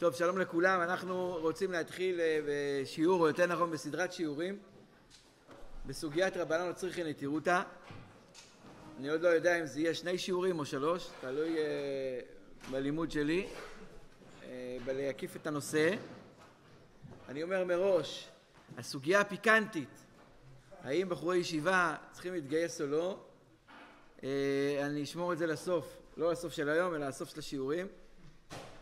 טוב, שלום לכולם. אנחנו רוצים להתחיל אה, בשיעור, או יותר נכון בסדרת שיעורים, בסוגיית רבנן לא צריכין נטירותא. אני עוד לא יודע אם זה יהיה שני שיעורים או שלוש, תלוי uh, בלימוד שלי, uh, בלהקיף את הנושא. אני אומר מראש, הסוגיה הפיקנטית, האם בחורי ישיבה צריכים להתגייס או לא, uh, אני אשמור את זה לסוף, לא לסוף של היום, אלא לסוף של השיעורים.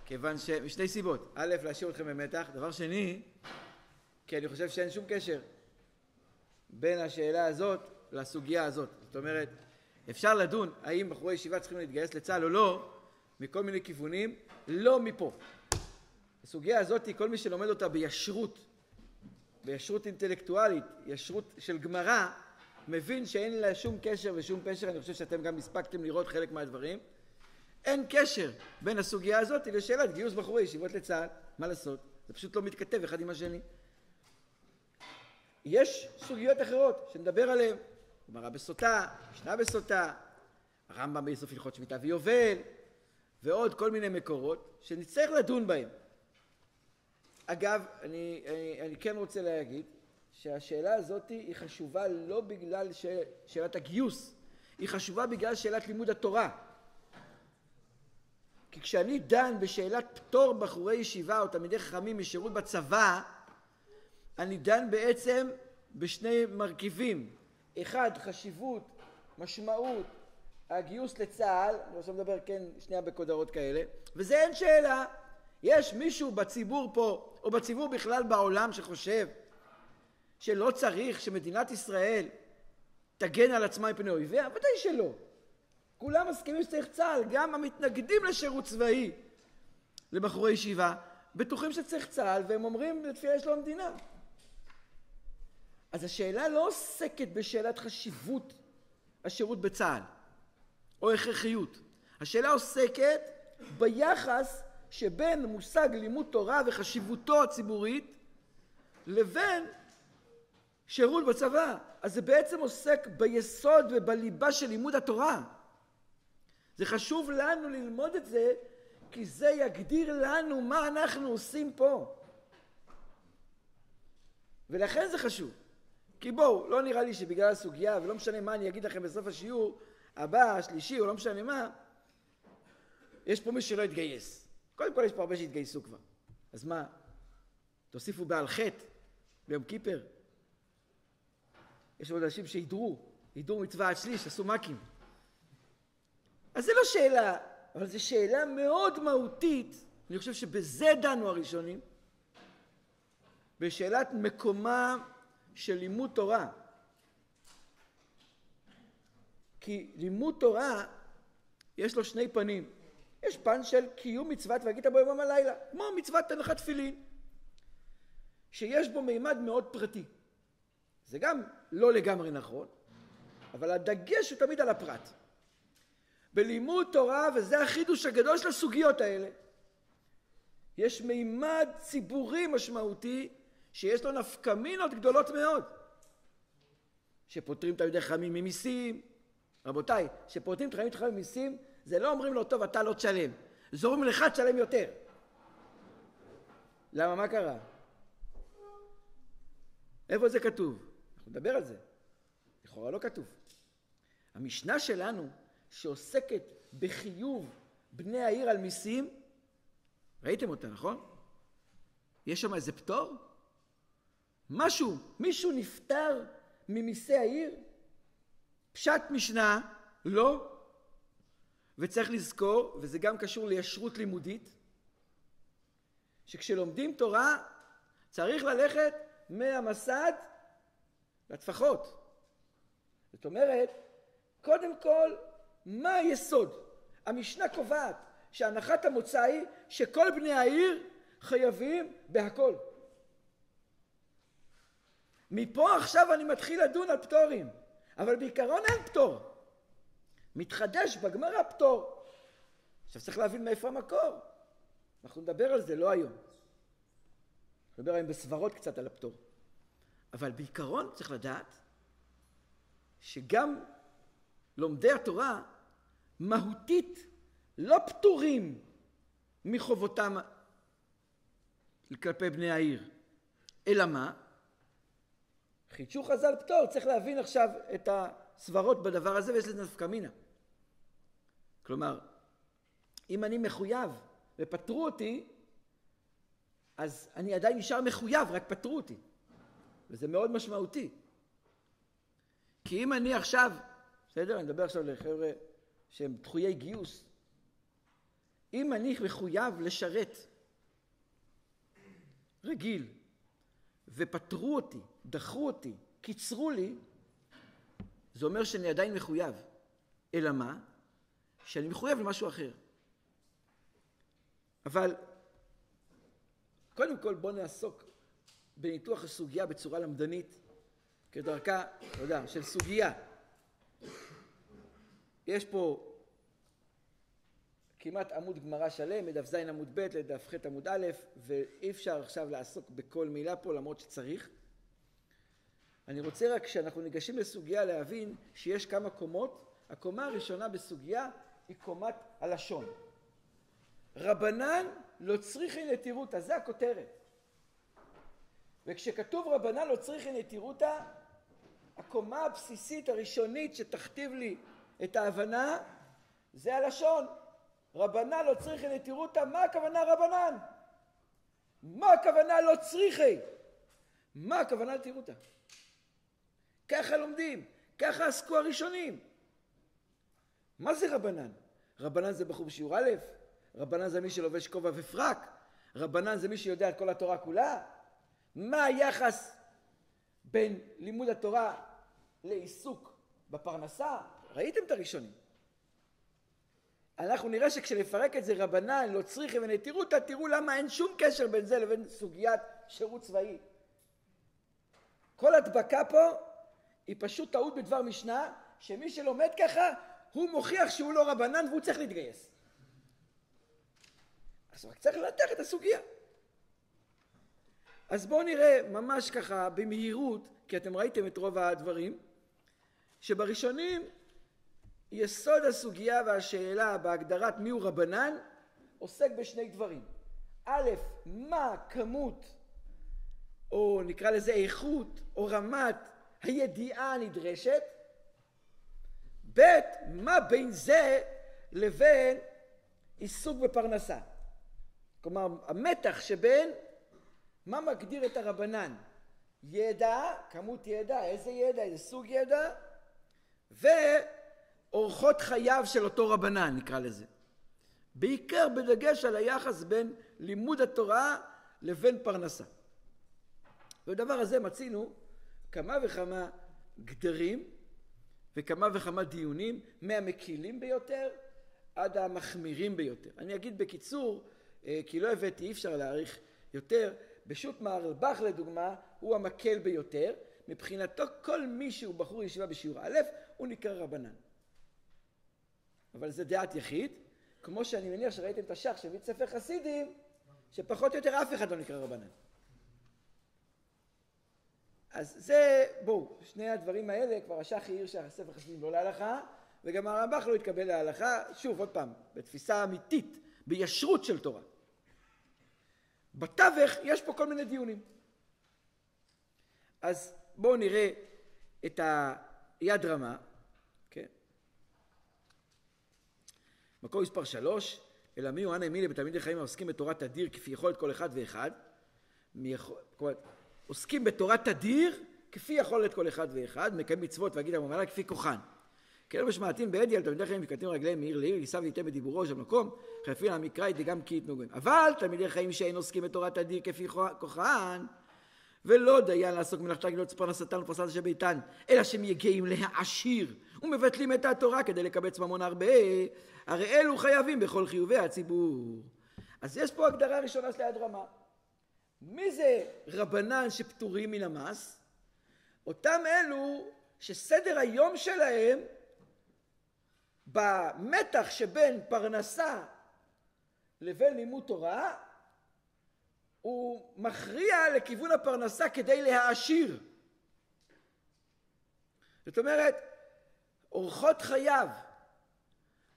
כיוון ש... משתי סיבות. א', להשאיר אתכם במתח. דבר שני, כי אני חושב שאין שום קשר בין השאלה הזאת לסוגיה הזאת. זאת אומרת, אפשר לדון האם בחורי ישיבה צריכים להתגייס לצה"ל או לא, מכל מיני כיוונים, לא מפה. הסוגיה הזאת, כל מי שלומד אותה בישרות, בישרות אינטלקטואלית, ישרות של גמרא, מבין שאין לה שום קשר ושום פשר, אני חושב שאתם גם הספקתם לראות חלק מהדברים. אין קשר בין הסוגיה הזאת לשאלת גיוס בחורי ישיבות לצה"ל, מה לעשות? זה פשוט לא מתכתב אחד עם השני. יש סוגיות אחרות שנדבר עליהן, גמרא בסוטה, משנה בסוטה, הרמב"ם בסוף הלכות שמיטה ויובל, ועוד כל מיני מקורות שנצטרך לדון בהם. אגב, אני, אני, אני כן רוצה להגיד שהשאלה הזאת היא חשובה לא בגלל שאלת הגיוס, היא חשובה בגלל שאלת לימוד התורה. כי כשאני דן בשאלת פטור בחורי ישיבה או תלמידי חכמים משירות בצבא, אני דן בעצם בשני מרכיבים. אחד, חשיבות, משמעות, הגיוס לצה"ל, אני עכשיו מדבר כן שנייה בכותרות כאלה, וזה אין שאלה. יש מישהו בציבור פה, או בציבור בכלל בעולם, שחושב שלא צריך שמדינת ישראל תגן על עצמה מפני אויביה? ודאי שלא. כולם מסכימים שצריך צה"ל, גם המתנגדים לשירות צבאי לבחורי ישיבה, בטוחים שצריך צה"ל, והם אומרים לתפילה יש לו המדינה. אז השאלה לא עוסקת בשאלת חשיבות השירות בצה"ל, או הכרחיות. השאלה עוסקת ביחס שבין מושג לימוד תורה וחשיבותו הציבורית לבין שירות בצבא. אז זה בעצם עוסק ביסוד ובליבה של לימוד התורה. זה חשוב לנו ללמוד את זה, כי זה יגדיר לנו מה אנחנו עושים פה. ולכן זה חשוב. כי בואו, לא נראה לי שבגלל הסוגיה, ולא משנה מה אני אגיד לכם בסוף השיעור הבא, השלישי, או לא משנה מה, יש פה מי שלא יתגייס. קודם כל יש פה הרבה שהתגייסו כבר. אז מה, תוסיפו בעל חטא ביום כיפר? יש עוד אנשים שהידרו, הידרו מצווה עד שליש, עשו מ"כים. אז זה לא שאלה, אבל זו שאלה מאוד מהותית, אני חושב שבזה דנו הראשונים, בשאלת מקומה של לימוד תורה. כי לימוד תורה יש לו שני פנים. יש פן של קיום מצוות והגית בו יומם הלילה, כמו מצוות הנחת תפילין, שיש בו מימד מאוד פרטי. זה גם לא לגמרי נכון, אבל הדגש הוא תמיד על הפרט. בלימוד תורה, וזה החידוש הגדול של הסוגיות האלה, יש מימד ציבורי משמעותי שיש לו נפקמינות גדולות מאוד. שפוטרים תלמידי חכמים ממיסים, רבותיי, שפוטרים תלמידי חכמים ממיסים, זה לא אומרים לו, טוב, אתה לא תשלם, זה אומרים לך תשלם יותר. למה, מה קרה? איפה זה כתוב? אנחנו נדבר על זה. לכאורה לא כתוב. המשנה שלנו שעוסקת בחיוב בני העיר על מיסים, ראיתם אותה, נכון? יש שם איזה פטור? משהו, מישהו נפטר ממיסי העיר? פשט משנה, לא. וצריך לזכור, וזה גם קשור לישרות לימודית, שכשלומדים תורה צריך ללכת מהמסד לטפחות. זאת אומרת, קודם כל מה היסוד? המשנה קובעת שהנחת המוצא היא שכל בני העיר חייבים בהכל. מפה עכשיו אני מתחיל לדון על פטורים, אבל בעיקרון אין פטור. מתחדש בגמרא פטור. עכשיו צריך להבין מאיפה המקור. אנחנו נדבר על זה, לא היום. נדבר היום בסברות קצת על הפטור. אבל בעיקרון צריך לדעת שגם לומדי התורה מהותית לא פטורים מחובותם כלפי בני העיר. אלא מה? חידשו חז"ל פטור, צריך להבין עכשיו את הסברות בדבר הזה ויש לזה נפקא מינה. כלומר, אם אני מחויב ופטרו אותי, אז אני עדיין נשאר מחויב, רק פטרו אותי. וזה מאוד משמעותי. כי אם אני עכשיו, בסדר? אני מדבר עכשיו לחבר'ה שהם דחויי גיוס. אם אני מחויב לשרת רגיל, ופטרו אותי, דחו אותי, קיצרו לי, זה אומר שאני עדיין מחויב. אלא מה? שאני מחויב למשהו אחר. אבל קודם כל בואו נעסוק בניתוח הסוגיה בצורה למדנית, כדרכה, אתה יודע, של סוגיה. יש פה כמעט עמוד גמרא שלם, מדף ז עמוד ב' לדף ח' עמוד א', ואי אפשר עכשיו לעסוק בכל מילה פה למרות שצריך. אני רוצה רק כשאנחנו ניגשים לסוגיה להבין שיש כמה קומות. הקומה הראשונה בסוגיה היא קומת הלשון. רבנן לא צריכי נטירותא, זה הכותרת. וכשכתוב רבנן לא צריכי נטירותא, הקומה הבסיסית הראשונית שתכתיב לי את ההבנה זה הלשון. רבנן לא צריכי נטירותא, מה הכוונה רבנן? מה הכוונה לא צריכי? מה הכוונה נטירותא? ככה לומדים, ככה עסקו הראשונים. מה זה רבנן? רבנן זה בחור בשיעור א', רבנן זה מי שלובש כובע ופרק, רבנן זה מי שיודע את כל התורה כולה. מה היחס בין לימוד התורה לעיסוק בפרנסה? ראיתם את הראשונים. אנחנו נראה שכשנפרק את זה רבנן, לא צריכי ונטירותא, תראו למה אין שום קשר בין זה לבין סוגיית שירות צבאי. כל הדבקה פה היא פשוט טעות בדבר משנה, שמי שלומד ככה, הוא מוכיח שהוא לא רבנן והוא צריך להתגייס. אז רק צריך לנתח את הסוגיה. אז בואו נראה ממש ככה במהירות, כי אתם ראיתם את רוב הדברים, שבראשונים יסוד הסוגיה והשאלה בהגדרת מיהו רבנן עוסק בשני דברים. א', מה כמות או נקרא לזה איכות או רמת הידיעה הנדרשת, ב', מה בין זה לבין עיסוק בפרנסה. כלומר, המתח שבין מה מגדיר את הרבנן, ידע, כמות ידע, איזה ידע, איזה סוג ידע, ואורחות חייו של אותו רבנן, נקרא לזה. בעיקר בדגש על היחס בין לימוד התורה לבין פרנסה. ובדבר הזה מצינו כמה וכמה גדרים וכמה וכמה דיונים מהמקילים ביותר עד המחמירים ביותר. אני אגיד בקיצור, אה, כי לא הבאתי, אי אפשר להעריך יותר, בשו"ת מערלבך לדוגמה הוא המקל ביותר, מבחינתו כל מי שהוא בחור ישיבה בשיעור א' הוא נקרא רבנן. אבל זה דעת יחיד, כמו שאני מניח שראיתם את השח של בית ספר חסידים, שפחות או יותר אף אחד לא נקרא רבנן. אז זה, בואו, שני הדברים האלה, כבר השח העיר שהספר חסידים לא להלכה, וגם הרמב"ח לא התקבל להלכה, שוב, עוד פעם, בתפיסה אמיתית, בישרות של תורה. בתווך יש פה כל מיני דיונים. אז בואו נראה את היד רמה, כן? מקום מספר שלוש, אלא מי הוא אנא מילי בתלמידי חיים העוסקים בתורת הדיר כפי יכולת כל אחד ואחד. עוסקים בתורת תדיר כפי יכולת כל אחד ואחד, מקיים מצוות והגיד המומלה כפי כוחן. כאלה משמעתים בעדי על תלמידי חיים וקטנים רגליהם מעיר לעיר, יישא וייתן בדיבורו של מקום, חייפין על מקראי דגם כי יתנו בהם. אבל תלמידי חיים שאין עוסקים בתורת תדיר כפי כוחן, ולא דיין לעסוק מלאכתה גדול פרנסתן ופרסת שביתן, אלא שהם יגעים להעשיר ומבטלים את התורה כדי לקבץ ממון הרבה, הרי אלו חייבים בכל חיובי הציבור. אז יש פה הגדרה ראשונה של היד רמה. מי זה רבנן שפטורים מן המס? אותם אלו שסדר היום שלהם במתח שבין פרנסה לבין לימוד תורה הוא מכריע לכיוון הפרנסה כדי להעשיר. זאת אומרת, אורחות חייו,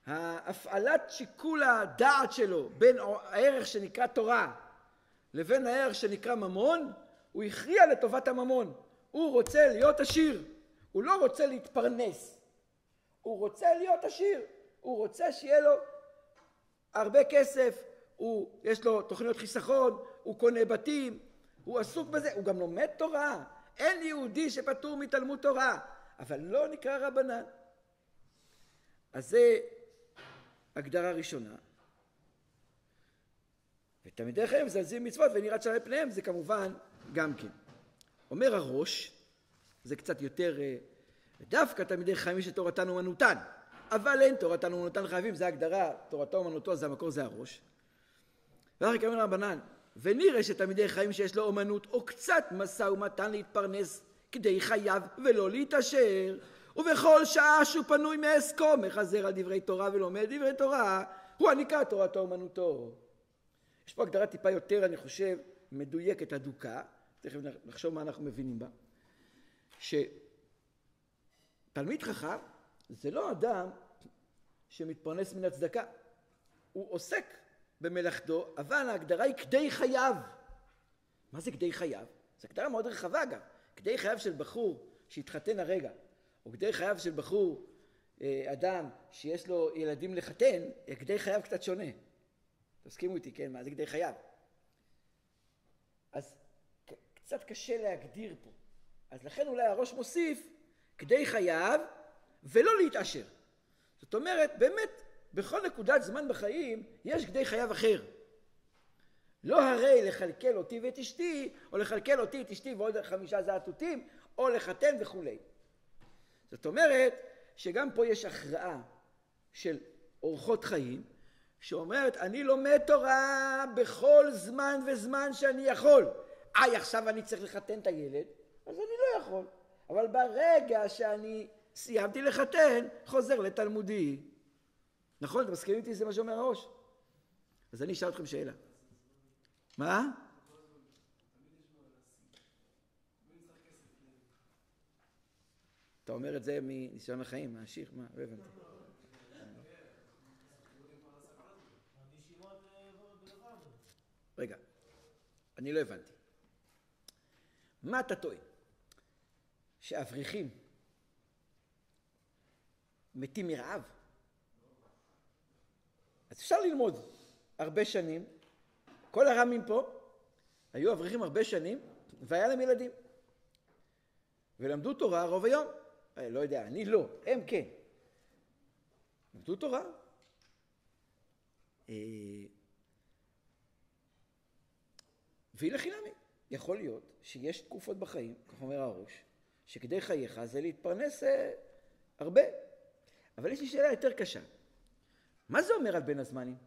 הפעלת שיקול הדעת שלו בין הערך שנקרא תורה לבין הערך שנקרא ממון, הוא הכריע לטובת הממון. הוא רוצה להיות עשיר, הוא לא רוצה להתפרנס. הוא רוצה להיות עשיר, הוא רוצה שיהיה לו הרבה כסף, הוא, יש לו תוכניות חיסכון, הוא קונה בתים, הוא עסוק בזה, הוא גם לומד תורה. אין יהודי שפטור מתלמוד תורה, אבל לא נקרא רבנן. אז זה הגדרה ראשונה. ותלמידי חיים מזלזלים מצוות ונראה שם פניהם זה כמובן גם כן. אומר הראש, זה קצת יותר, אה, דווקא תלמידי חיים שתורתן אומנותן, אבל אין תורתן אומנותן חייבים, זה הגדרה, תורתו אומנותו זה המקור זה הראש. ואחר כך אומר רבנן, ונראה שתלמידי חיים שיש לו אומנות או קצת משא ומתן להתפרנס כדי חייו ולא להתעשר ובכל שעה שהוא פנוי מעסקו מחזר על דברי תורה ולומד דברי תורה הוא הנקרא תורתו אומנותו. יש פה הגדרה טיפה יותר אני חושב מדויקת אדוקה תכף נחשוב מה אנחנו מבינים בה שתלמיד חכם זה לא אדם שמתפרנס מן הצדקה הוא עוסק במלאכתו, אבל ההגדרה היא כדי חייו. מה זה כדי חייו? זו הגדרה מאוד רחבה גם. כדי חייו של בחור שהתחתן הרגע, או חייו של בחור, אה, אדם שיש לו ילדים לחתן, כדי חייו קצת שונה. תסכימו איתי, כן? מה זה כדי חייו? אז קצת קשה להגדיר פה. אז לכן אולי הראש מוסיף כדי חייו ולא להתעשר. זאת אומרת, באמת בכל נקודת זמן בחיים יש כדי חייו אחר. לא הרי לכלכל אותי ואת אשתי, או לכלכל אותי, את אשתי ועוד חמישה זעתותים, או לחתן וכולי. זאת אומרת שגם פה יש הכרעה של אורחות חיים, שאומרת אני לומד תורה בכל זמן וזמן שאני יכול. איי עכשיו אני צריך לחתן את הילד, אז אני לא יכול. אבל ברגע שאני סיימתי לחתן, חוזר לתלמודי. נכון? אתם מסכימים איתי? זה מה שאומר הראש. אז אני אשאל אתכם שאלה. מה? אתה אומר את זה מניסיון החיים, מהשיר? מה? לא הבנתי. רגע, אני לא הבנתי. מה אתה טוען? שאברכים מתים מרעב? אז אפשר ללמוד הרבה שנים, כל הרמים פה היו אברכים הרבה שנים והיה להם ילדים ולמדו תורה רוב היום, לא יודע, אני לא, הם כן, למדו תורה. אה, והיא לחינמי, יכול להיות שיש תקופות בחיים, כך אומר הראש, שכדי חייך זה להתפרנס אה, הרבה. אבל יש לי שאלה יותר קשה. מה זה אומר על בין הזמנים?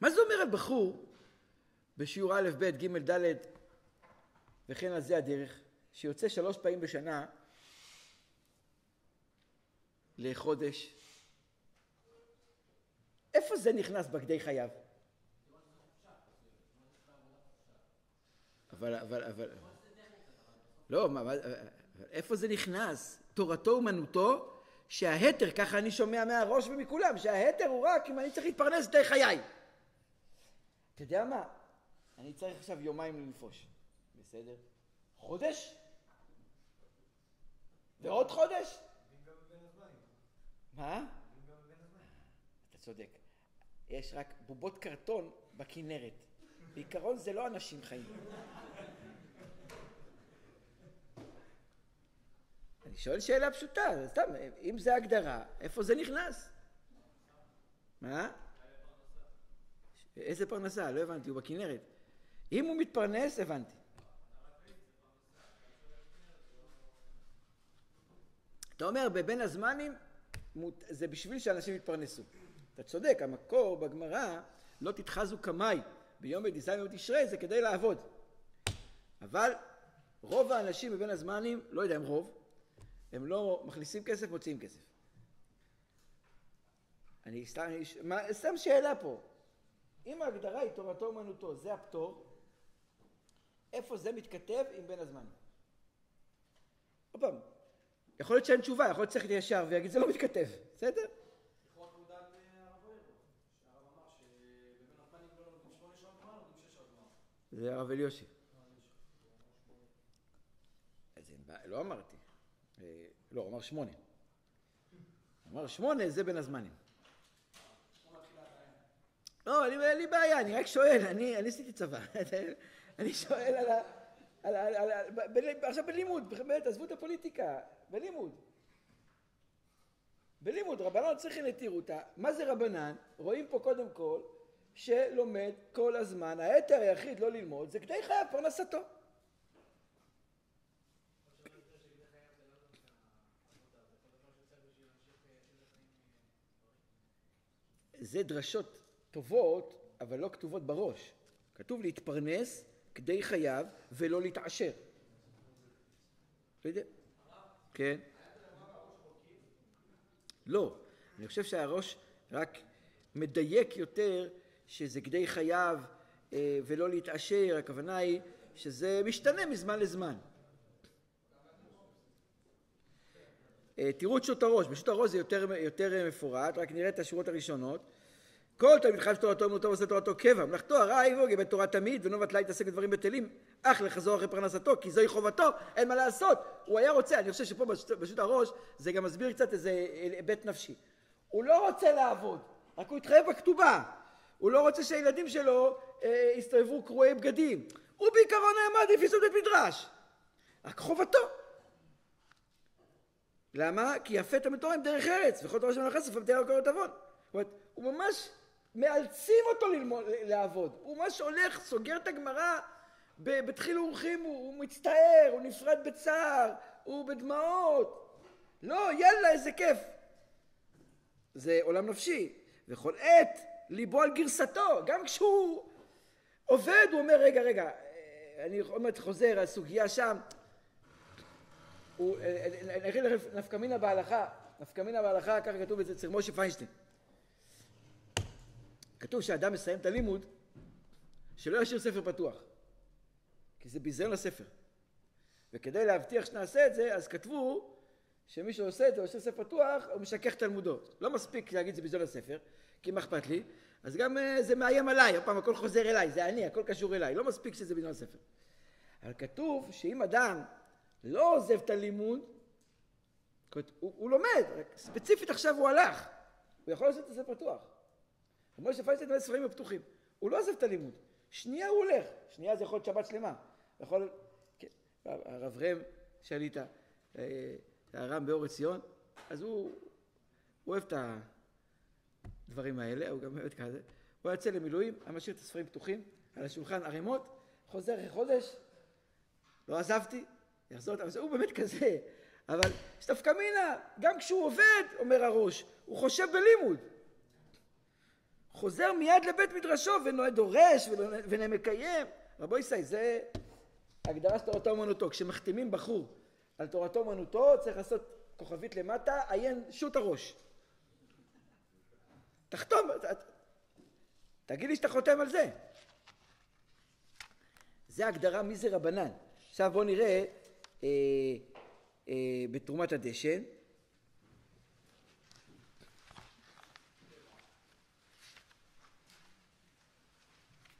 מה זה אומר על בחור בשיעור א', ב', ג', ד' וכן על זה הדרך, שיוצא שלוש פעמים בשנה לחודש? איפה זה נכנס בגדי חייו? אבל, אבל, אבל, לא, מה, איפה זה נכנס? תורתו אומנותו שההתר, ככה אני שומע מהראש ומכולם, שההתר הוא רק אם אני צריך להתפרנס די חיי. אתה יודע מה? אני צריך עכשיו יומיים לנפוש. בסדר? חודש? ועוד חודש? מה? אתה צודק. יש רק בובות קרטון בכנרת. בעיקרון זה לא אנשים חיים. אני שואל שאלה פשוטה, סתם, אם זה הגדרה, איפה זה נכנס? מה? איזה פרנסה? לא הבנתי, הוא בכנרת. אם הוא מתפרנס, הבנתי. אתה אומר, בבין הזמנים זה בשביל שאנשים יתפרנסו. אתה צודק, המקור בגמרא, לא תתחזו קמאי ביום ניסן ובית תשרי, זה כדי לעבוד. אבל רוב האנשים בבין הזמנים, לא יודע אם רוב, הם לא מכניסים כסף, מוציאים כסף. אני סתם, סתם שאלה פה. אם ההגדרה היא תורתו אומנותו, זה הפטור, איפה זה מתכתב עם בין הזמנים? עוד פעם, יכול להיות שאין תשובה, יכול להיות שצריך להיות ישר ויגיד זה לא מתכתב, בסדר? זה הרב אליושי. לא אמרתי. אה, לא, אמר שמונה. אמר שמונה זה בין הזמנים. לא, אין לי בעיה, אני רק שואל, אני עשיתי צבא. אני שואל על ה... על, על, על, על, עכשיו בלימוד, באמת, עזבו את הפוליטיקה, בלימוד. בלימוד, רבנן צריכים לתירותא. מה זה רבנן? רואים פה קודם כל שלומד כל הזמן, ההתר היחיד לא ללמוד זה כדי חייו פרנסתו. זה דרשות טובות, אבל לא כתובות בראש. כתוב להתפרנס כדי חייו ולא להתעשר. כן. לא, אני חושב שהראש רק מדייק יותר שזה כדי חייו אה, ולא להתעשר, הכוונה היא שזה משתנה מזמן לזמן. אה, תראו את שו"ת הראש, בשו"ת הראש זה יותר, יותר מפורט, רק נראה את השורות הראשונות. כל תלמיד חייב שתורתו אומנותו ועושה תורתו קבע, מלאכתו הרע יבוא גבי תורה תמיד ונובע תלה יתעסק בדברים בטלים, אך לחזור אחרי פרנסתו, כי זוהי חובתו, אין מה לעשות. הוא היה רוצה, אני חושב שפה בשו"ת הראש זה גם מסביר קצת איזה היבט נפשי. הוא לא רוצה לעבוד, רק הוא התחייב בכתובה. הוא לא רוצה שהילדים שלו אה, יסתובבו קרועי בגדים. הוא בעיקרון היה מעדיף לסעוד בית מדרש. רק חובתו. למה? כי יפה את המתורם דרך ארץ, וכל תורה שמלאכה סופה מתאר על כל התבון. זאת אומרת, הוא ממש מאלצים אותו ללמוד, לעבוד. הוא ממש הולך, סוגר את הגמרא, בתחיל אורחים הוא, הוא מצטער, הוא נפרד בצער, הוא בדמעות. לא, יאללה, איזה כיף. זה עולם נפשי. וכל עת ליבו על גרסתו, גם כשהוא עובד הוא אומר רגע רגע אני עוד מעט חוזר הסוגיה שם הוא, אני אגיד לכם נפקא מינה בהלכה, נפקא מינה בהלכה, ככה כתוב אצל משה פיינשטיין. כתוב שאדם מסיים את הלימוד, שלא ישאיר ספר פתוח, כי זה ביזיון לספר. וכדי להבטיח שנעשה את זה, אז כתבו שמי שעושה את זה, עושה ספר פתוח, הוא משכך תלמודו. לא מספיק להגיד זה ביזיון לספר, כי מה אכפת לי? אז גם uh, זה מאיים עליי, הפעם הכל חוזר אליי, זה אני, הכל קשור אליי, לא מספיק שזה ביזיון לספר. אבל כתוב שאם אדם לא עוזב את הלימוד, הוא, הוא לומד, ספציפית עכשיו הוא הלך, הוא יכול לעשות את זה פתוח. כמו שפייסט את ספרים הפתוחים, הוא לא עוזב את הלימוד, שנייה הוא הולך, שנייה זה יכול להיות שבת שלמה, יכול, כן, הרב רם שליטא, אה, הרם באור עציון, אז הוא, הוא אוהב את הדברים האלה, הוא גם אוהב כזה, הוא יוצא למילואים, היה משאיר את הספרים פתוחים על השולחן ערימות, חוזר אחרי חודש, לא עזבתי, יחזור, הוא באמת כזה, אבל יש דווקא מינה, גם כשהוא עובד, אומר הראש, הוא חושב בלימוד. חוזר מיד לבית מדרשו ודורש ונמקיים. רבו ישי, זה הגדרה של תורתו אומנותו. כשמחתימים בחור על תורתו אומנותו, צריך לעשות כוכבית למטה, עיין שוט הראש. תחתום, תגיד לי שאתה חותם על זה. זה הגדרה מי זה רבנן. עכשיו בואו נראה אה, אה, בתרומת הדשן.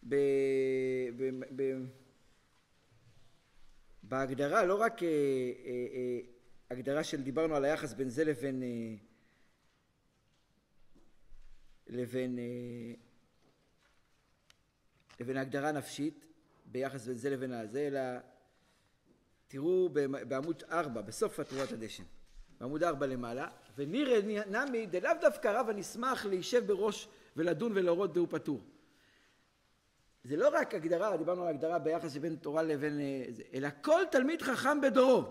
ב, ב, ב, בהגדרה, לא רק אה, אה, אה, הגדרה של דיברנו על היחס בין זה לבין אה, לבין אה, לבין ההגדרה הנפשית ביחס בין זה לבין הזה, אלא תראו בעמוד 4, בסוף תרועת הדשן, בעמוד 4 למעלה, ונירא נמי דלאו דווקא רב הנשמח להישב בראש ולדון ולהורות דהו פטור. זה לא רק הגדרה, דיברנו על הגדרה ביחס בין תורה לבין אה, זה, אלא כל תלמיד חכם בדורו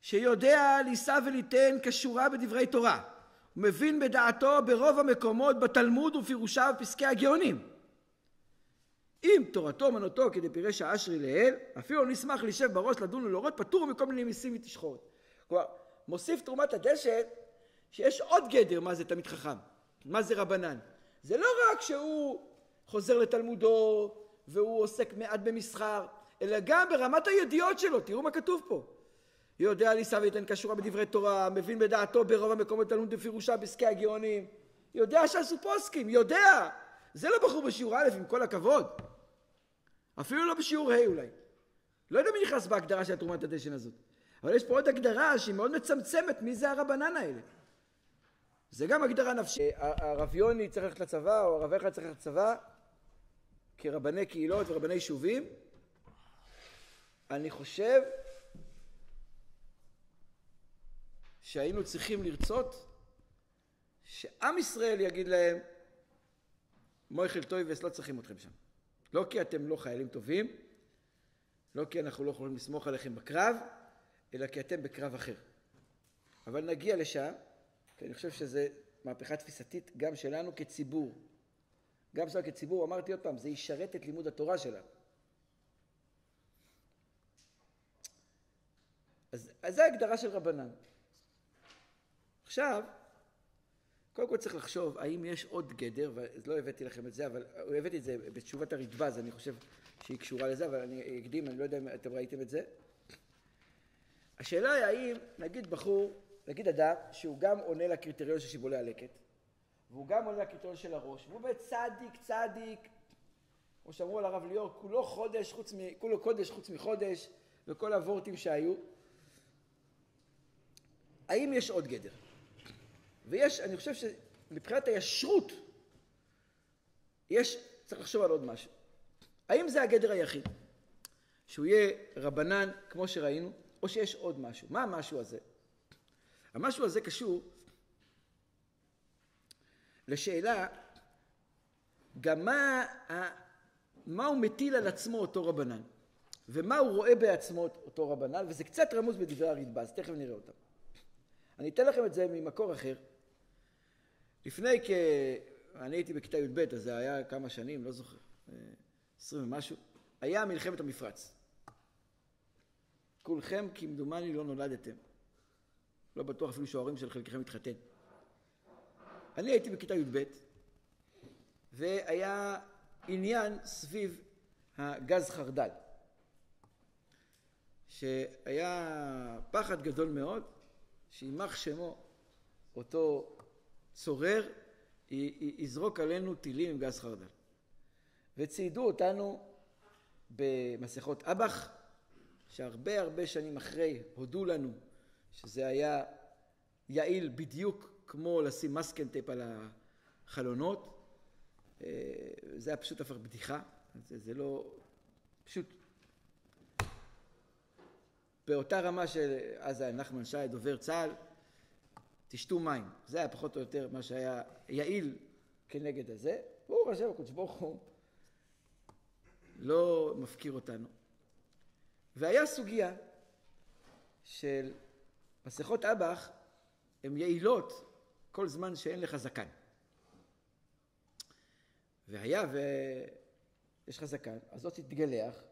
שיודע לישא וליתן כשורה בדברי תורה ומבין בדעתו ברוב המקומות בתלמוד ופירושיו ופסקי הגאונים. אם תורתו אמנותו כדי פירש האשרי לאל אפילו לא נשמח להישב בראש לדון ולהורות פטור מכל מיני מיסים ותשחורת כלומר מוסיף תרומת הדשן שיש עוד גדר מה זה תלמיד חכם מה זה רבנן. זה לא רק שהוא חוזר לתלמודו והוא עוסק מעט במסחר, אלא גם ברמת הידיעות שלו, תראו מה כתוב פה. יודע לישא וייתן כשורה בדברי תורה, מבין בדעתו ברוב המקומות תלמוד בפירושה בעסקי הגאונים, יודע שעשו פוסקים, יודע. זה לא בחור בשיעור א' עם כל הכבוד. אפילו לא בשיעור ה' אולי. לא יודע מי נכנס בהגדרה של תרומת הדשן הזאת. אבל יש פה עוד הגדרה שהיא מאוד מצמצמת מי זה הרבנן האלה. זה גם הגדרה נפשית. הרב יוני צריך ללכת לצבא, או הרב אחד צריך ללכת לצבא, כרבני קהילות ורבני יישובים. אני חושב שהיינו צריכים לרצות שעם ישראל יגיד להם, מויכל טויבס לא צריכים אתכם שם. לא כי אתם לא חיילים טובים, לא כי אנחנו לא יכולים לסמוך עליכם בקרב, אלא כי אתם בקרב אחר. אבל נגיע לשם, כי אני חושב שזו מהפכה תפיסתית גם שלנו כציבור. גם שלנו כציבור, אמרתי עוד פעם, זה ישרת את לימוד התורה שלנו. אז, אז זו ההגדרה של רבנן. עכשיו, קודם כל צריך לחשוב האם יש עוד גדר, ולא הבאתי לכם את זה, אבל הבאתי את זה בתשובת הרדב"ז, אני חושב שהיא קשורה לזה, אבל אני אקדים, אני לא יודע אם אתם ראיתם את זה. השאלה היא האם, נגיד בחור, נגיד אדם, שהוא גם עונה לקריטריון של שיבולי הלקט, והוא גם עונה לקריטריון של הראש, והוא באמת צדיק, צדיק, כמו שאמרו על הרב ליאור, כולו חודש חוץ מ... כולו קודש חוץ מחודש, וכל הוורטים שהיו. האם יש עוד גדר? ויש, אני חושב שמבחינת הישרות, יש, צריך לחשוב על עוד משהו. האם זה הגדר היחיד? שהוא יהיה רבנן כמו שראינו, או שיש עוד משהו? מה המשהו הזה? המשהו הזה קשור לשאלה גם מה, מה הוא מטיל על עצמו אותו רבנן, ומה הוא רואה בעצמו אותו רבנן, וזה קצת רמוז בדברי הרדב"ז, תכף נראה אותם. אני אתן לכם את זה ממקור אחר. לפני כ... אני הייתי בכיתה י"ב, אז זה היה כמה שנים, לא זוכר, עשרים ומשהו, היה מלחמת המפרץ. כולכם כמדומני לא נולדתם. לא בטוח אפילו שההורים של חלקכם התחתן. אני הייתי בכיתה י"ב, והיה עניין סביב הגז חרדל, שהיה פחד גדול מאוד שימח שמו אותו צורר יזרוק עלינו טילים עם גז חרדל. וציידו אותנו במסכות אב"ח, שהרבה הרבה שנים אחרי הודו לנו שזה היה יעיל בדיוק כמו לשים מסקנטייפ על החלונות. אה, זה היה פשוט הפך בדיחה, זה, זה לא... פשוט באותה רמה של אז היה נחמן שי, דובר צה"ל, תשתו מים. זה היה פחות או יותר מה שהיה יעיל כנגד הזה. ברוך השם, הקדוש ברוך הוא לא מפקיר אותנו. והיה סוגיה של מסכות אב"ח הן יעילות כל זמן שאין לך זקן. והיה ויש לך זקן, אז או תתגלח,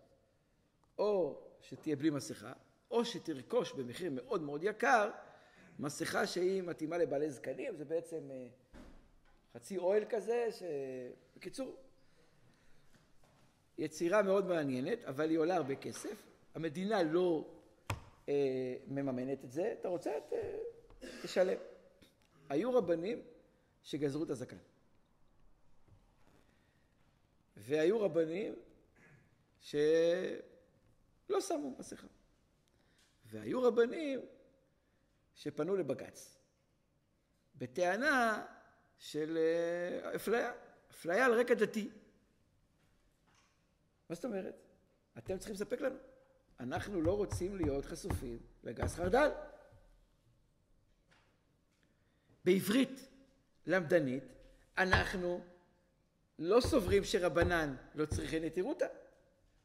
או שתהיה בלי מסכה, או שתרכוש במחיר מאוד מאוד יקר מסכה שהיא מתאימה לבעלי זקנים, זה בעצם אה, חצי אוהל כזה, שבקיצור, יצירה מאוד מעניינת, אבל היא עולה הרבה כסף. המדינה לא אה, מממנת את זה, אתה רוצה, ת, תשלם. היו רבנים שגזרו את הזקן. והיו רבנים שלא שמו מסכה. והיו רבנים שפנו לבג"ץ בטענה של אה, אפליה, אפליה על רקע דתי. מה זאת אומרת? אתם צריכים לספק לנו. אנחנו לא רוצים להיות חשופים לגז חרדל. בעברית למדנית, אנחנו לא סוברים שרבנן לא צריכי נטירותא.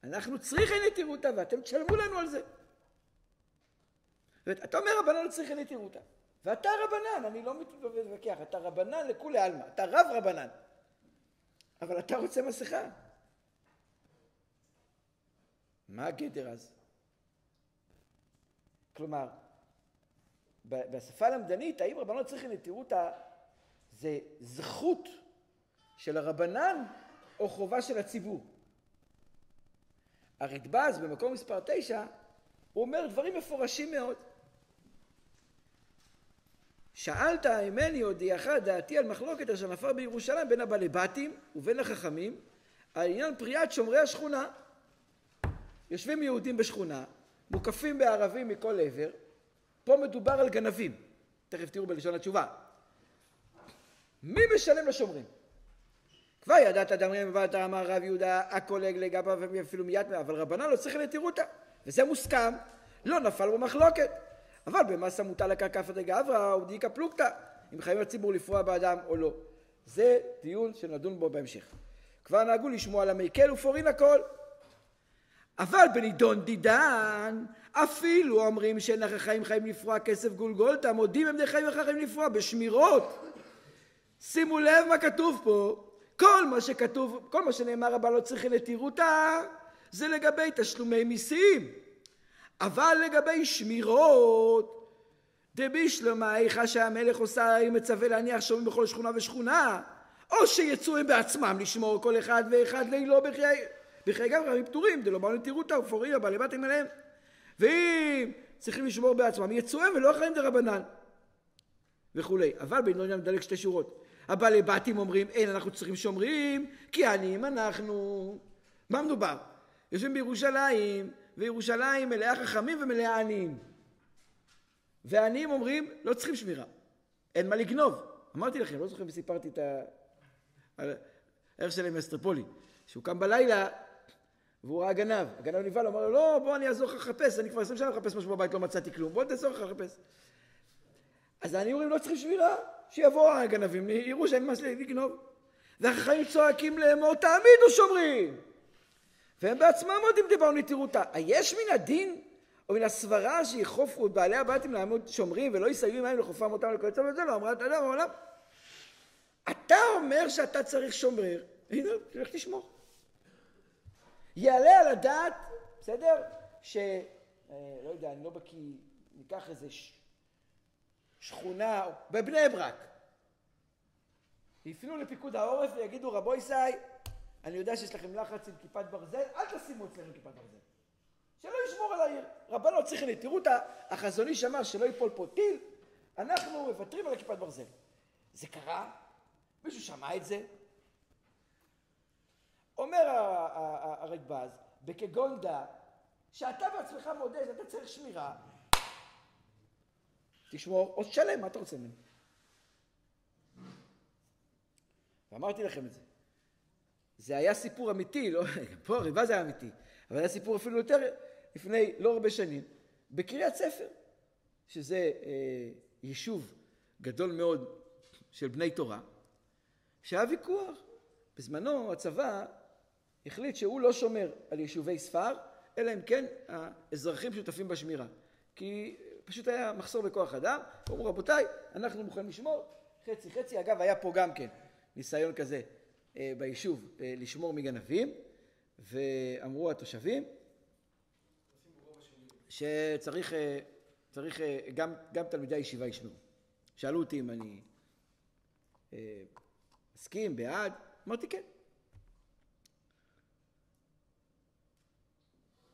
אנחנו צריכי נטירותא ואתם תשלמו לנו על זה. אתה אומר רבנן לא צריכי נטירותא. ואתה רבנן, אני לא מתווכח, אתה רבנן לכולי עלמא, אתה רב רבנן. אבל אתה רוצה מסכה. מה הגדר אז? כלומר, בשפה הלמדנית, האם רבנות צריכים נטירותא זה זכות של הרבנן או חובה של הציבור? הרדב"ז במקום מספר תשע, הוא אומר דברים מפורשים מאוד. שאלת ממני הודיעך דעתי על מחלוקת אשר נפל בירושלים בין הבעלי בתים ובין החכמים על עניין פריאת שומרי השכונה. יושבים יהודים בשכונה, מוקפים בערבים מכל עבר, פה מדובר על גנבים, תכף תראו בלשון התשובה. מי משלם לשומרים? כבר ידעת דמרים ואתה אמר רב יהודה הקולג לגביו ואפילו מיד אבל רבנן לא צריכים לתירותא. וזה מוסכם לא נפל במחלוקת. אבל במסה מוטל לקרקפא דגברא ובדיקה פלוגתא אם חייב הציבור לפרוע באדם או לא. זה דיון שנדון בו בהמשך. כבר נהגו לשמוע על המקל ופורין הכל. אבל בנידון דידן אפילו אומרים שאין לך חיים חיים לפרוע כסף גולגולתא מודים הם דחיים וחיים לפרוע בשמירות. שימו לב מה כתוב פה. כל מה שכתוב, כל מה שנאמר הבא לא צריכים לתירותה זה לגבי תשלומי מיסים. אבל לגבי שמירות דבישלמה איכה שהמלך עושה מצווה להניח שומעים בכל שכונה ושכונה. או שיצאו הם בעצמם לשמור כל אחד ואחד לילו בחיי בחיי גמרא הם פטורים דלא באו לתירותא ופוריה בעלי בתים אליהם ואם צריכים לשמור בעצמם יצאו הם ולא אחראים דרבנן. וכולי. אבל בעניין מדלג שתי שורות. הבעלי בתים אומרים אין אנחנו צריכים שומרים כי עניים אנחנו. מה מדובר? יושבים בירושלים וירושלים מלאה חכמים ומלאה עניים. והעניים אומרים לא צריכים שמירה אין מה לגנוב. אמרתי לכם לא זוכר אם סיפרתי את ה... הערך שלהם מאסטרפולי שהוא קם בלילה והוא ראה גנב הגנב נבהל אמר לו לא בוא אני אעזור לך לחפש אני כבר עשרים שנה מחפש משהו בבית לא מצאתי כלום בוא תעזור לך לחפש אז העניים אומרים לא צריכים שמירה שיבואו הגנבים, יראו שאין מה לגנוב. והחכמים צועקים לאמור, תעמידו שומרים! והם בעצמם מודים דיברנו נתירותה. היש מן הדין או מן הסברה שיחופו את בעלי הבתים לעמוד שומרים ולא יסייעו מים לחופם אותם לקוצר וזה לא אמרה, אתה יודע, העולם. אתה אומר שאתה צריך שומר, הנה, תלך תשמור. יעלה על הדעת, בסדר? ש... אה, לא יודע, אני לא בקיא, ניקח איזה שכונה בבני ברק. יפנו לפיקוד העורף ויגידו רבו ישי, אני יודע שיש לכם לחץ עם כיפת ברזל, אל תשימו אצלנו כיפת ברזל. שלא ישמור על העיר. רבנו צריכים, תראו את החזוני שאמר שלא ייפול פה טיל, אנחנו מוותרים על הכיפת ברזל. זה קרה? מישהו שמע את זה? אומר הרדב"ז, בכגון דא, שאתה בעצמך מודה שאתה צריך שמירה, תשמור או תשלם, מה אתה רוצה ממני? ואמרתי לכם את זה. זה היה סיפור אמיתי, לא, פה הריבה זה היה אמיתי, אבל היה סיפור אפילו יותר לפני לא הרבה שנים, בקריית ספר, שזה אה, יישוב גדול מאוד של בני תורה, שהיה ויכוח. בזמנו הצבא החליט שהוא לא שומר על יישובי ספר, אלא אם כן האזרחים שותפים בשמירה. כי פשוט היה מחסור בכוח אדם, אמרו רבותיי, אנחנו מוכנים לשמור חצי חצי, אגב היה פה גם כן ניסיון כזה אה, ביישוב אה, לשמור מגנבים, ואמרו התושבים שצריך אה, צריך, גם, גם תלמידי הישיבה ישמעו. שאלו אותי אם אני מסכים, בעד, אמרתי כן.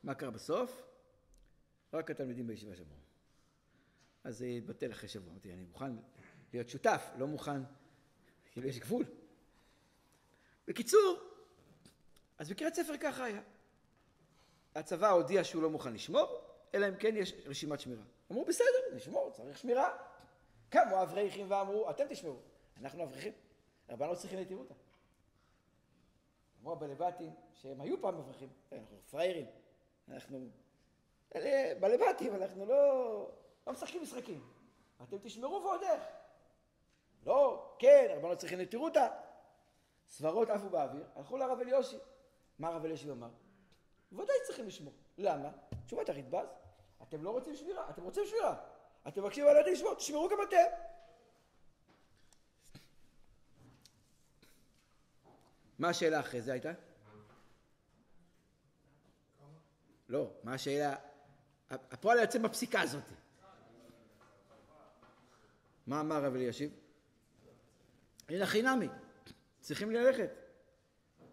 מה קרה בסוף? רק התלמידים בישיבה שמעו. אז זה יתבטל אחרי שבוע. אמרתי, אני מוכן להיות שותף, לא מוכן, כאילו יש גבול. בקיצור, אז בקריית ספר ככה היה. הצבא הודיע שהוא לא מוכן לשמור, אלא אם כן יש רשימת שמירה. אמרו, בסדר, נשמור, צריך שמירה. קמו אברכים ואמרו, אתם תשמעו, אנחנו אברכים, רבנו לא צריכים להתיר אותם. אמרו הבלבטים, שהם היו פעם אברכים, אנחנו פראיירים, אנחנו בלבטים, אנחנו לא... לא משחקים משחקים. אתם תשמרו ועוד איך. לא, כן, רבנו צריכים לתירותא. סברות עפו באוויר, הלכו לרב אליושי. מה הרב אליושי אמר? בוודאי צריכים לשמור. למה? תשובת הרדב"ז, אתם לא רוצים שמירה, אתם רוצים שמירה. אתם מבקשים על ידי לשמור, תשמרו גם אתם. מה השאלה אחרי זה הייתה? לא, מה השאלה? הפועל יוצא בפסיקה הזאת. מה אמר רב אלישיב? הנה חינמי, צריכים ללכת.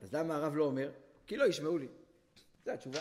אז למה הרב לא אומר? כי לא ישמעו לי. זו התשובה.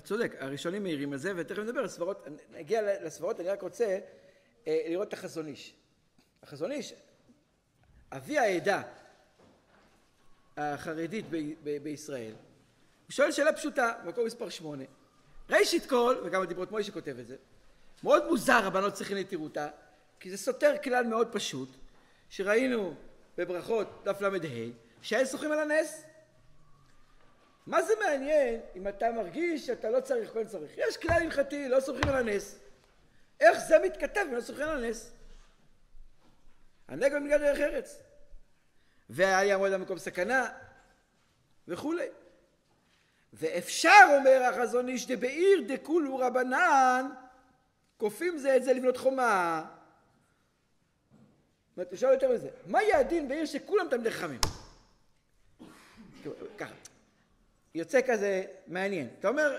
צודק, הראשונים מעירים על זה, ותכף נדבר על סברות, נגיע לסברות, אני רק רוצה אה, לראות את החזון איש. החזון איש, אבי העדה החרדית ב- ב- בישראל, הוא שואל שאלה פשוטה, מקום מספר שמונה. ראשית כל, וגם הדיברות מוישה כותב את זה, מאוד מוזר הבנות צריכים לתירותה, כי זה סותר כלל מאוד פשוט, שראינו בברכות דף ל"ה, שאין סוחרים על הנס. מה זה מעניין אם אתה מרגיש שאתה לא צריך, כן צריך? יש כלל הלכתי, לא סומכים על הנס. איך זה מתכתב אם לא סומכים על הנס? הנגב מגיע דרך ארץ. והיה יעמוד במקום סכנה וכולי. ואפשר, אומר החזון איש, דבעיר דכולו רבנן, כופים זה את זה לבנות חומה. זאת אומרת, אפשר יותר מזה. מה יהיה הדין בעיר שכולם תלמידי חכמים? ככה. יוצא כזה מעניין. אתה אומר,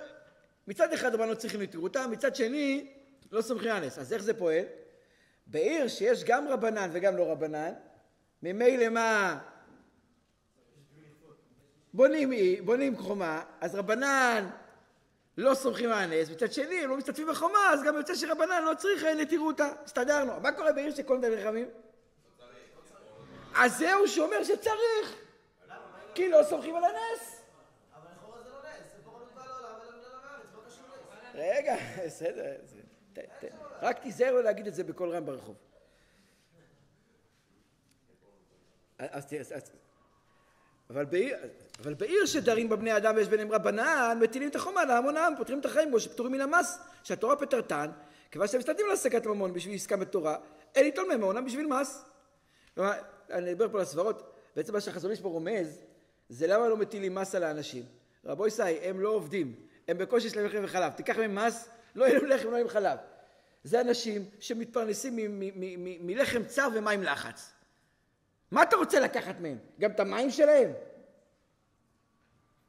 מצד אחד הבנות צריכים לתירותה, מצד שני לא סומכים על נס. אז איך זה פועל? בעיר שיש גם רבנן וגם לא רבנן, ממילא מה... בונים, בונים חומה, אז רבנן לא סומכים על הנס, מצד שני הם לא משתתפים בחומה, אז גם יוצא שרבנן לא צריך לתירותה. הסתדרנו. מה קורה בעיר שכל מיני נלחמים? אז זהו שאומר שצריך, כי לא סומכים על הנס. רגע, בסדר. רק תיזהר לא להגיד את זה בקול רם ברחוב. אז אבל בעיר, שדרים בה בני אדם ויש ביניהם רבנן, מטילים את החומה להמון העם, פותרים את החיים בו, שפטורים מן המס, שהתורה פטרתן, כיוון שהם מסתדרים להשגת ממון בשביל עסקה בתורה, אין ליטול מהם בשביל מס. אני אדבר פה על הסברות, בעצם מה שהחזון איש פה רומז, זה למה לא מטילים מס על האנשים. רבו ישראל, הם לא עובדים, הם בקושי יש להם לחם וחלב. תיקח מהם מס, לא יהיה להם לחם, לא יהיה להם חלב. זה אנשים שמתפרנסים מלחם צר ומים לחץ. מה אתה רוצה לקחת מהם? גם את המים שלהם?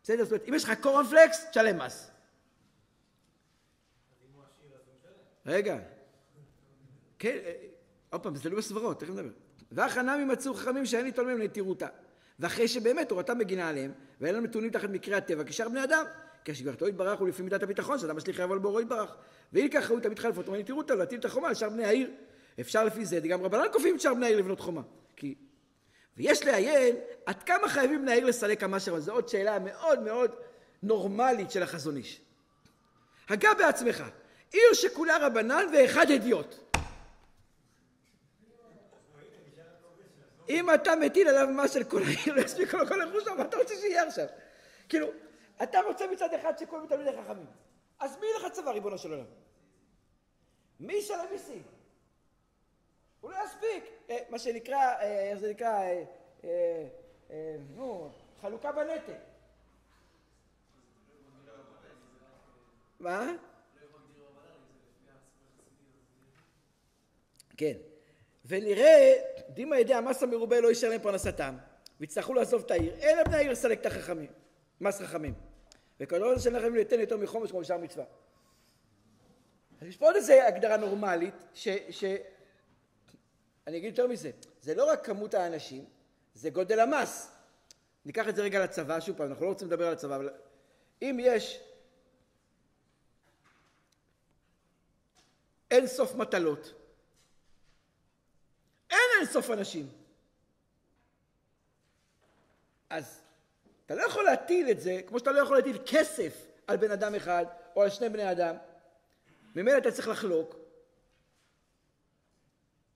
בסדר? זאת אומרת, אם יש לך קורנפלקס, תשלם מס. רגע. כן, אה, עוד פעם, זה תלוי בסברות, תכף נדבר. והכנם ימצאו חכמים שאין לי תולמים לתירותה. ואחרי שבאמת תורתם מגינה עליהם, ואין להם נתונים תחת מקרי הטבע, כשאר בני אדם, כשגרתו יתברך הוא לפי מידת הביטחון שאדם משליך יבוא לבורו יתברך. ואי כך ראו תמיד חלפות ומני תראו אותה להטיל את החומה על שאר בני העיר. אפשר לפי זה, גם רבנן כופים את שאר בני העיר לבנות חומה. כי... ויש לעיין עד כמה חייבים בני העיר לסלק כמה שרון. זו עוד שאלה מאוד מאוד נורמלית של החזון איש. הגע בעצמך, עיר שכולה רבנן ואחד אדיוט. אם אתה מטיל עליו מס של כל העיר, לא יספיק לו כל הרכוש, מה אתה רוצה שיהיה עכשיו? כאילו, אתה רוצה מצד אחד שכל תלמידי חכמים. אז מי לך צבא, ריבונו של עולם? מי ישלם מיסים? הוא לא יספיק. אה, מה שנקרא, אה, איך זה נקרא, אה, נו, חלוקה בנטל. מה? כן. ונראה, דימה ידי המס המרובה לא ישלם פרנסתם, ויצטרכו לעזוב את העיר. אין לבני העיר לסלק את החכמים. מס רחמים. וכל עוד שאין לכם ליתן יותר מחומש כמו בשאר מצווה. אז יש פה עוד איזה הגדרה נורמלית, ש, ש... אני אגיד יותר מזה, זה לא רק כמות האנשים, זה גודל המס. ניקח את זה רגע לצבא, שוב פעם, אנחנו לא רוצים לדבר על הצבא, אבל אם יש אין סוף מטלות, אין אין סוף אנשים, אז אתה לא יכול להטיל את זה, כמו שאתה לא יכול להטיל כסף על בן אדם אחד או על שני בני אדם. ממילא אתה צריך לחלוק.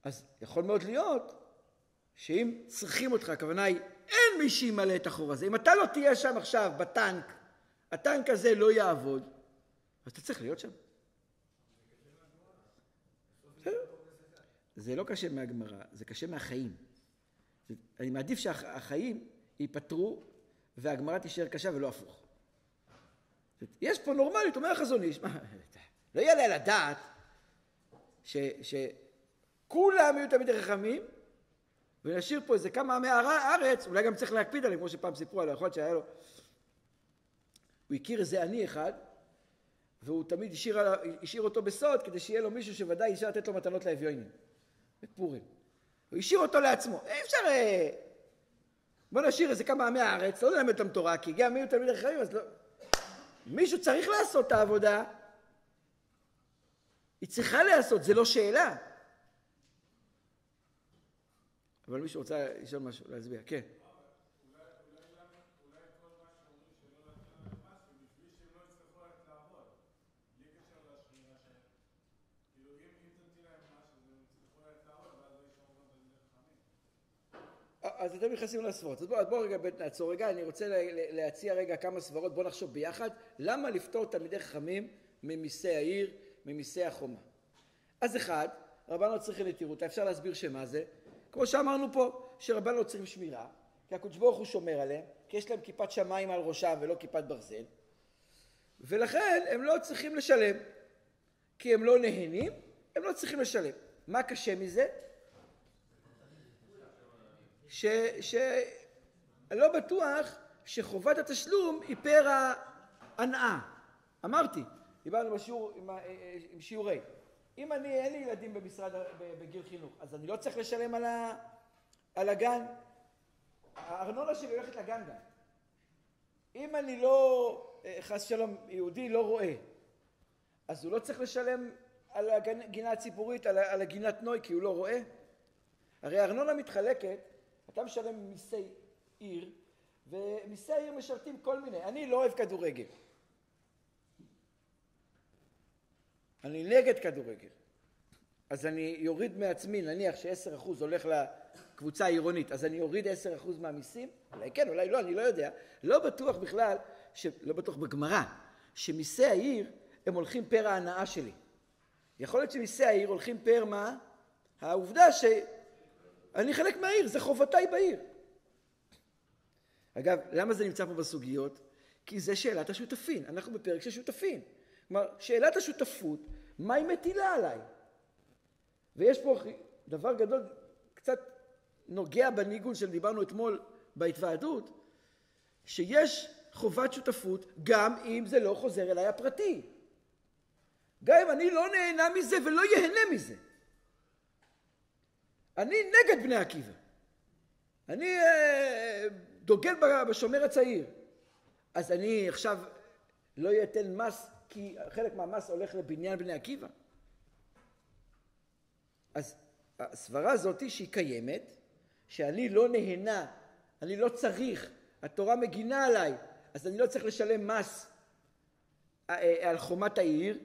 אז יכול מאוד להיות שאם צריכים אותך, הכוונה היא, אין מי שימלא את החור הזה. אם אתה לא תהיה שם עכשיו בטנק, הטנק הזה לא יעבוד, אז אתה צריך להיות שם. זה לא קשה מהגמרא, זה קשה מהחיים. אני מעדיף שהחיים ייפתרו והגמרא תישאר קשה ולא הפוך. יש פה נורמלית, אומר החזון איש, לא יעלה על הדעת שכולם יהיו תלמידי חכמים ונשאיר פה איזה כמה עמי הארץ, אולי גם צריך להקפיד עליהם, כמו שפעם סיפרו עליו, יכול להיות שהיה לו... הוא הכיר איזה עני אחד, והוא תמיד השאיר, השאיר אותו בסוד כדי שיהיה לו מישהו שוודאי אפשר לתת לו מתנות לאביונים, בפורים. הוא השאיר אותו לעצמו. אי אפשר... בוא נשאיר איזה כמה עמי הארץ, לא נלמד אותם תורה, כי גם מי הוא תלמיד חכמים, אז לא... מישהו צריך לעשות את העבודה. היא צריכה להיעשות, זה לא שאלה. אבל מישהו רוצה לשאול משהו, להצביע, כן. אז אתם נכנסים לסברות. אז בואו בוא רגע נעצור רגע, אני רוצה להציע רגע כמה סברות, בואו נחשוב ביחד, למה לפתור תלמידי חכמים ממיסי העיר, ממיסי החומה. אז אחד, רבנו צריכים לתירותא, אפשר להסביר שמה זה? כמו שאמרנו פה, שרבנו צריכים שמירה, כי הקדוש ברוך הוא שומר עליהם, כי יש להם כיפת שמיים על ראשם ולא כיפת ברזל, ולכן הם לא צריכים לשלם, כי הם לא נהנים, הם לא צריכים לשלם. מה קשה מזה? שלא בטוח שחובת התשלום היא פר ההנאה. אמרתי, דיברנו בשיעור, עם, עם שיעורי. אם אני, אין לי ילדים במשרד, בגיל חינוך, אז אני לא צריך לשלם על, ה, על הגן? הארנונה שלי הולכת לגן גם. אם אני לא, חס שלום, יהודי לא רואה, אז הוא לא צריך לשלם על הגינה הציבורית, על, על הגינת נוי, כי הוא לא רואה? הרי הארנונה מתחלקת אתה משלם מיסי עיר, ומיסי העיר משרתים כל מיני. אני לא אוהב כדורגל. אני נגד כדורגל. אז אני יוריד מעצמי, נניח ש-10% הולך לקבוצה העירונית, אז אני אוריד 10% מהמיסים? אולי כן, אולי לא, אני לא יודע. לא בטוח בכלל, ש... לא בטוח בגמרא, שמיסי העיר הם הולכים פר ההנאה שלי. יכול להיות שמיסי העיר הולכים פר מה? העובדה ש... אני חלק מהעיר, זה חובותיי בעיר. אגב, למה זה נמצא פה בסוגיות? כי זה שאלת השותפין, אנחנו בפרק של שותפין. כלומר, שאלת השותפות, מה היא מטילה עליי? ויש פה דבר גדול, קצת נוגע בניגון שדיברנו אתמול בהתוועדות, שיש חובת שותפות גם אם זה לא חוזר אליי הפרטי. גם אם אני לא נהנה מזה ולא ייהנה מזה. אני נגד בני עקיבא. אני אה, דוגל בשומר הצעיר. אז אני עכשיו לא אתן מס כי חלק מהמס הולך לבניין בני עקיבא. אז הסברה הזאתי שהיא קיימת, שאני לא נהנה, אני לא צריך, התורה מגינה עליי, אז אני לא צריך לשלם מס אה, אה, על חומת העיר,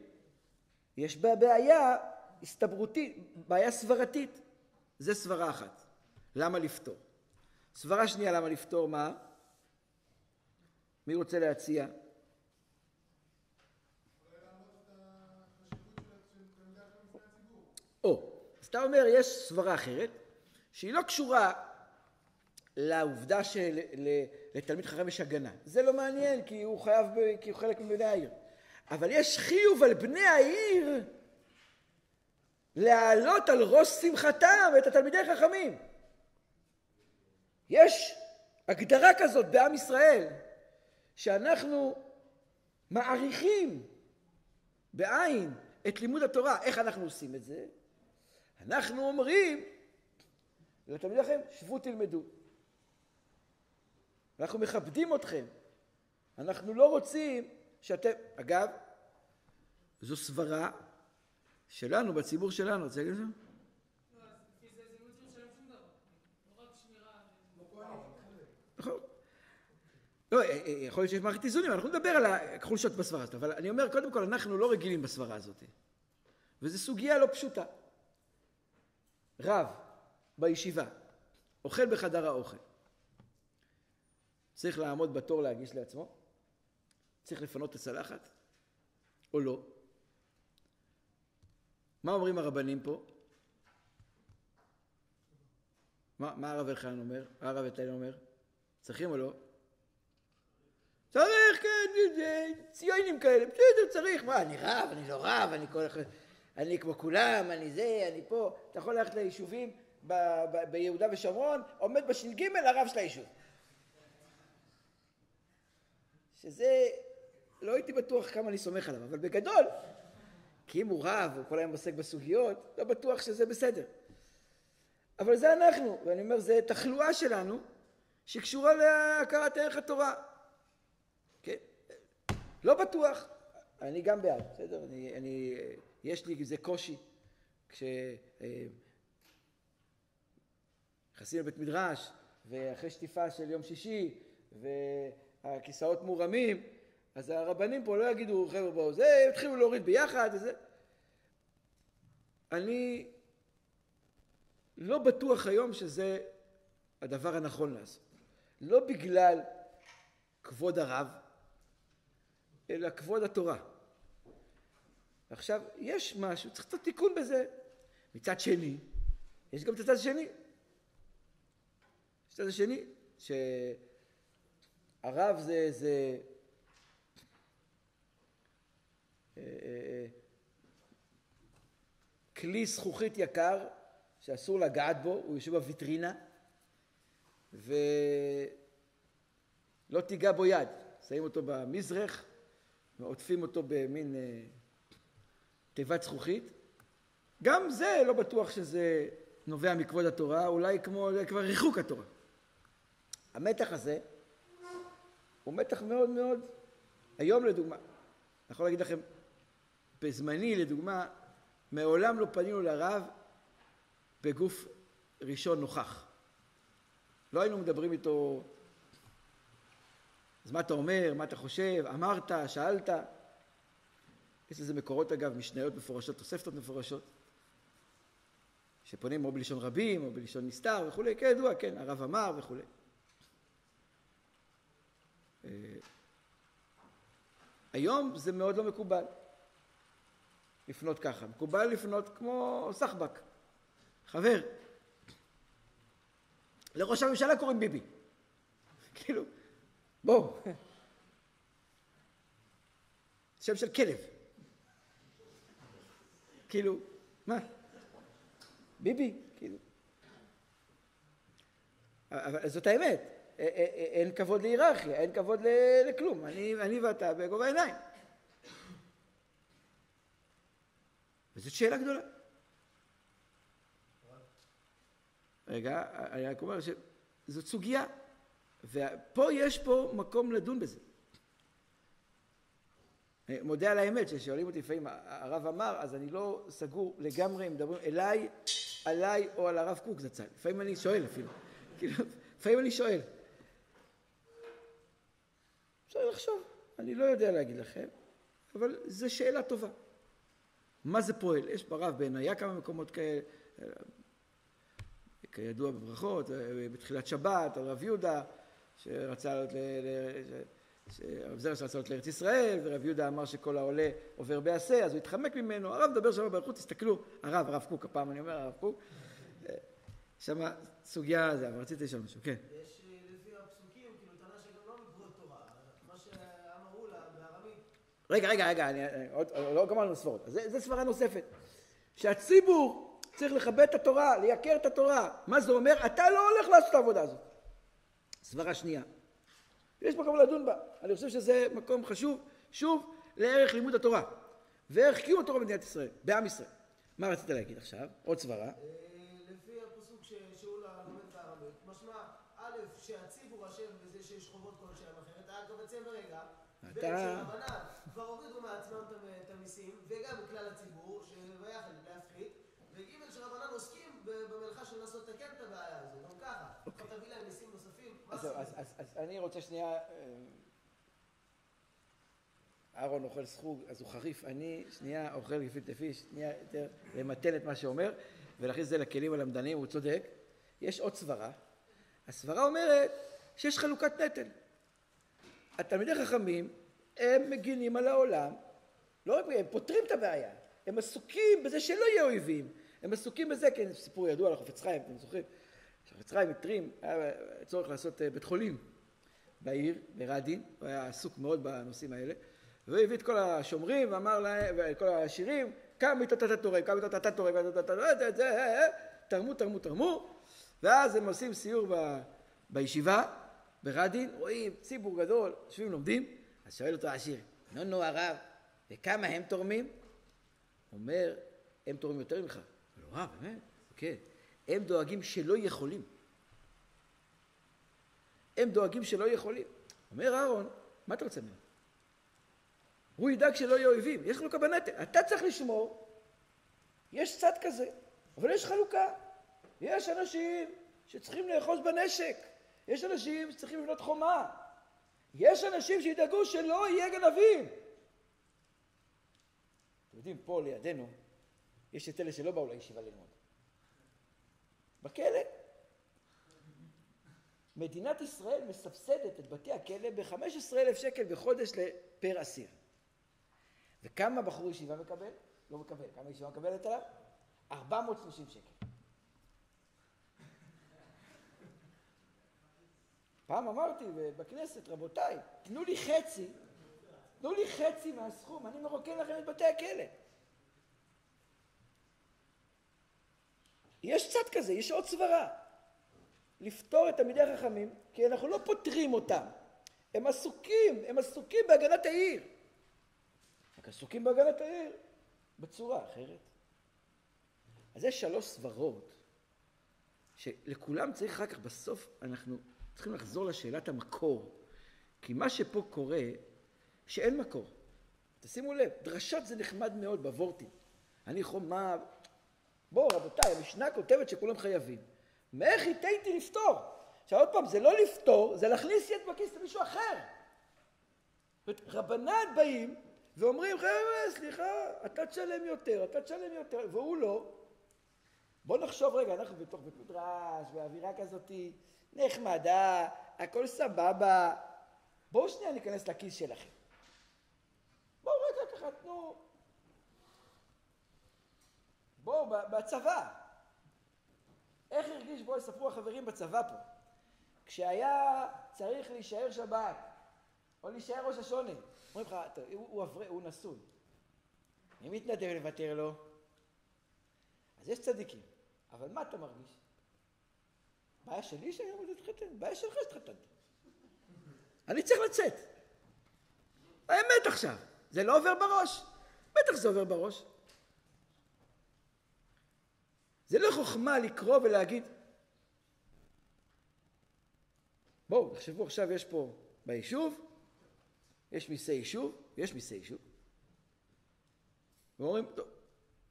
יש בה בעיה הסתברותית, בעיה סברתית. זה סברה אחת. למה לפתור? סברה שנייה למה לפתור מה? מי רוצה להציע? או, אז אתה אומר יש סברה אחרת שהיא לא קשורה לעובדה שלתלמיד חכם יש הגנה. זה לא מעניין כי הוא חייב, כי הוא חלק מבני העיר. אבל יש חיוב על בני העיר להעלות על ראש שמחתם את התלמידי החכמים. יש הגדרה כזאת בעם ישראל, שאנחנו מעריכים בעין את לימוד התורה. איך אנחנו עושים את זה? אנחנו אומרים לתלמידי החכמים, שבו תלמדו. אנחנו מכבדים אתכם. אנחנו לא רוצים שאתם... אגב, זו סברה שלנו, בציבור שלנו, רוצה להגיד זה? נכון. לא, אה, אה, יכול להיות שיש מערכת איזונים, אנחנו נדבר על החולשות בסברה הזאת, אבל אני אומר, קודם כל, אנחנו לא רגילים בסברה הזאת. וזו סוגיה לא פשוטה. רב בישיבה, אוכל בחדר האוכל. צריך לעמוד בתור להגיש לעצמו? צריך לפנות את הצלחת? או לא? מה אומרים הרבנים פה? מה, מה הרב אלחנן אומר? מה הרב אלחנן אומר? צריכים או לא? צריך, כן, ציונים כאלה, בסדר, צריך, מה, אני רב, אני לא רב, אני כל אחד, אני כמו כולם, אני זה, אני פה, אתה יכול ללכת ליישובים ב, ב, ביהודה ושומרון, עומד בש"ג הרב של היישוב. שזה, לא הייתי בטוח כמה אני סומך עליו, אבל בגדול, כי אם הוא רב, הוא כל היום עוסק בסוגיות, לא בטוח שזה בסדר. אבל זה אנחנו, ואני אומר, זה תחלואה שלנו שקשורה להכרת ערך התורה. כן, לא בטוח, אני גם בעד, בסדר? אני, אני, יש לי איזה קושי כשנכנסים אה, לבית מדרש ואחרי שטיפה של יום שישי והכיסאות מורמים, אז הרבנים פה לא יגידו, חבר'ה בואו, זה, יתחילו להוריד ביחד וזה. אני לא בטוח היום שזה הדבר הנכון לעשות. לא בגלל כבוד הרב, אלא כבוד התורה. עכשיו, יש משהו, צריך לעשות תיקון בזה. מצד שני, יש גם את הצד השני. יש את הצד השני, שהרב זה, זה אה, אה, אה, כלי זכוכית יקר שאסור לגעת בו, הוא יושב בוויטרינה ולא תיגע בו יד, שמים אותו במזרח ועוטפים אותו במין אה, תיבת זכוכית. גם זה לא בטוח שזה נובע מכבוד התורה, אולי כמו, כבר ריחוק התורה. המתח הזה הוא מתח מאוד מאוד, היום לדוגמה, אני יכול להגיד לכם, בזמני לדוגמה, מעולם לא פנינו לרב בגוף ראשון נוכח. לא היינו מדברים איתו, אז מה אתה אומר, מה אתה חושב, אמרת, שאלת. יש לזה מקורות אגב, משניות מפורשות, תוספתות מפורשות, שפונים או בלשון רבים או בלשון נסתר וכולי, כידוע, כן, הרב אמר וכולי. אה, היום זה מאוד לא מקובל לפנות ככה, מקובל לפנות כמו סחבק. חבר, לראש הממשלה קוראים ביבי. כאילו, בואו. שם של כלב. כאילו, מה? ביבי, כאילו. אבל זאת האמת, אין כבוד להיררכיה, אין כבוד לכלום. אני, אני ואתה בגובה העיניים. וזאת שאלה גדולה. רגע, אני רק אומר שזאת סוגיה, ופה יש פה מקום לדון בזה. אני מודה על האמת ששואלים אותי לפעמים, הרב אמר, אז אני לא סגור לגמרי אם מדברים אליי, עליי או על הרב קוק זצ"ל. לפעמים אני שואל אפילו. כאילו, לפעמים אני שואל. אפשר לחשוב, אני לא יודע להגיד לכם, אבל זו שאלה טובה. מה זה פועל? יש ברב בעינייה כמה מקומות כאלה, כידוע בברכות, אה, בתחילת שבת, על רב יהודה, שרצה לעלות ל... הרב זרע רצה לעלות לארץ ישראל, ורב יהודה אמר שכל העולה עובר בעשה, אז הוא התחמק ממנו. הרב מדבר שם באריכות, תסתכלו, הרב, הרב קוק, הפעם אני אומר, הרב קוק, אה, שם סוגיה זה, אבל רציתי לשאול משהו, כן. יש אה, לפי הפסוקים, כאילו, טענה שגם לא מכבוד תורה, מה שאמרו לה בארמית. רגע, רגע, רגע, אני, עוד לא גמרנו ספרות. זו סברה נוספת. שהציבור צריך לכבד את התורה, לייקר את התורה. מה זה אומר? אתה לא הולך לעשות את העבודה הזאת. סברה שנייה. יש מקום לדון בה. אני חושב שזה מקום חשוב, שוב, לערך לימוד התורה. וערך קיום התורה במדינת ישראל, בעם ישראל. מה רצית להגיד עכשיו? עוד סברה. אה, לפי הפסוק ששאולה לומד בארמית, משמע, א', שהציבור אשם בזה שיש חובות כלשהם אחרת, היה קבצם ברגע. ב', שהרבנן כבר הורידו מעצמם את המיסים, וגם מכלל הציבור, שביחד להפחית. וג' שרבנן עוסקים במלאכה של לנסות לתקן את הבעיה הזו, גם ככה. אוקיי. אתה תביא להם ניסים נוספים, מה זה? אז אני רוצה שנייה... אה, אהרון אוכל סחוג, אז הוא חריף, אני שנייה אוכל גפילטע פיש, שנייה יותר למתן את מה שאומר ולהכניס את זה לכלים הלמדניים, הוא צודק. יש עוד סברה, הסברה אומרת שיש חלוקת נטל. התלמידי חכמים הם מגינים על העולם, לא רק הם פותרים את הבעיה, הם עסוקים בזה שלא יהיו אויבים, הם עסוקים בזה, כן, סיפור ידוע על החפץ חיים, אתם זוכרים? מצרים התרים, היה צורך לעשות בית חולים בעיר, ברדין, הוא היה עסוק מאוד בנושאים האלה, והוא הביא את כל השומרים ואמר להם, וכל השירים, כמה מיטות אתה תורם, כמה מיטות אתה תורם, תרמו, תרמו, תרמו, ואז הם עושים סיור בישיבה, ברדין, רואים ציבור גדול, יושבים לומדים, אז שואל אותו העשיר, נו נו הרב, וכמה הם תורמים? אומר, הם תורמים יותר ממך. אומר לו, אה, באמת? כן. הם דואגים שלא יכולים. הם דואגים שלא יכולים. אומר אהרון, מה אתה רוצה ממנו? הוא ידאג שלא יהיו אויבים, יש חלוקה בנטל. אתה צריך לשמור, יש צד כזה, אבל יש חלוקה. יש אנשים שצריכים לאחוז בנשק, יש אנשים שצריכים לבנות חומה, יש אנשים שידאגו שלא יהיה גנבים. אתם יודעים, פה לידינו יש את אלה שלא באו לישיבה ללמוד. בכלא. מדינת ישראל מסבסדת את בתי הכלא ב-15,000 שקל בחודש פר אסיר. וכמה בחור ישיבה מקבל? לא מקבל. כמה ישיבה מקבלת עליו? 430 שקל. פעם אמרתי בכנסת, רבותיי, תנו לי חצי, תנו לי חצי מהסכום, אני מרוקן לכם את בתי הכלא. יש צד כזה, יש עוד סברה. לפתור את תלמידי החכמים, כי אנחנו לא פותרים אותם. הם עסוקים, הם עסוקים בהגנת העיר. רק עסוקים בהגנת העיר בצורה אחרת. אז יש שלוש סברות שלכולם צריך אחר כך בסוף אנחנו צריכים לחזור לשאלת המקור. כי מה שפה קורה, שאין מקור. תשימו לב, דרשות זה נחמד מאוד בוורטים. אני חומה... בואו רבותיי, המשנה כותבת שכולם חייבים. מאיך התהיתי לפתור? עכשיו עוד פעם, זה לא לפתור, זה להכניס יד בכיס למישהו אחר. רבנן באים ואומרים, חבר'ה, סליחה, אתה תשלם יותר, אתה תשלם יותר, והוא לא. בואו נחשוב רגע, אנחנו בתוך בית מדרש, באווירה כזאת נחמדה, הכל סבבה. בואו שנייה ניכנס לכיס שלכם. בואו רגע ככה, תנו. בואו, בצבא. איך הרגיש, בואו יספרו החברים בצבא פה. כשהיה צריך להישאר שבת, או להישאר ראש השונה, אומרים לך, הוא, הוא, הוא נשוי. מי מתנדב לוותר לו? אז יש צדיקים. אבל מה אתה מרגיש? בעיה שלי שאני עומד להתחתן, בעיה שלך שהתחתנת. אני צריך לצאת. האמת עכשיו, זה לא עובר בראש. בטח זה עובר בראש. זה לא חוכמה לקרוא ולהגיד, בואו, תחשבו עכשיו, יש פה ביישוב, יש מיסי יישוב, יש מיסי יישוב. ואומרים, טוב,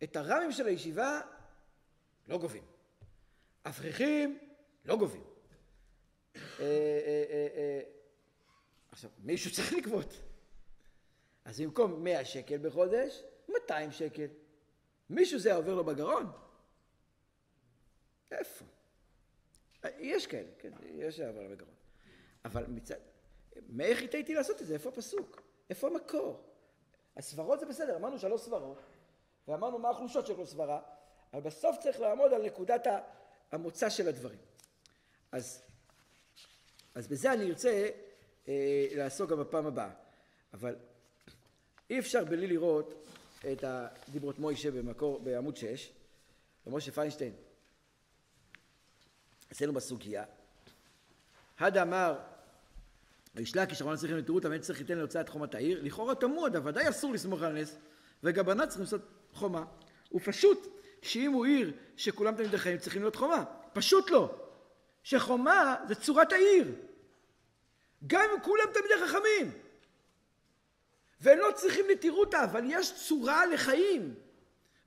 את הרמים של הישיבה לא גובים. אברכים לא גובים. אה, אה, אה, עכשיו, מישהו צריך לגבות. אז במקום 100 שקל בחודש, 200 שקל. מישהו זה עובר לו בגרון? איפה? יש כאלה, כן, יש שעבר לו בגרון. אבל מצד... מאיך התהייתי לעשות את זה? איפה הפסוק? איפה המקור? הסברות זה בסדר, אמרנו שלוש סברות, ואמרנו מה החולשות של כל סברה, אבל בסוף צריך לעמוד על נקודת המוצא של הדברים. אז, אז בזה אני ארצה אה, לעסוק גם בפעם הבאה. אבל אי אפשר בלי לראות את הדיברות מוישה במקור, בעמוד 6, ומשה פיינשטיין, אצלנו בסוגיה. הדה אמר, וישלח כשרונה צריכים לתירות, המלך צריך לתת להוצאת חומת העיר, לכאורה תמוה, ודאי אסור לסמוך על הנס, וגבנה צריכים לעשות חומה. ופשוט שאם הוא עיר שכולם תלמידי חיים צריכים להיות חומה. פשוט לא. שחומה זה צורת העיר. גם אם כולם תלמידי חכמים. והם לא צריכים נטירותה, אבל יש צורה לחיים.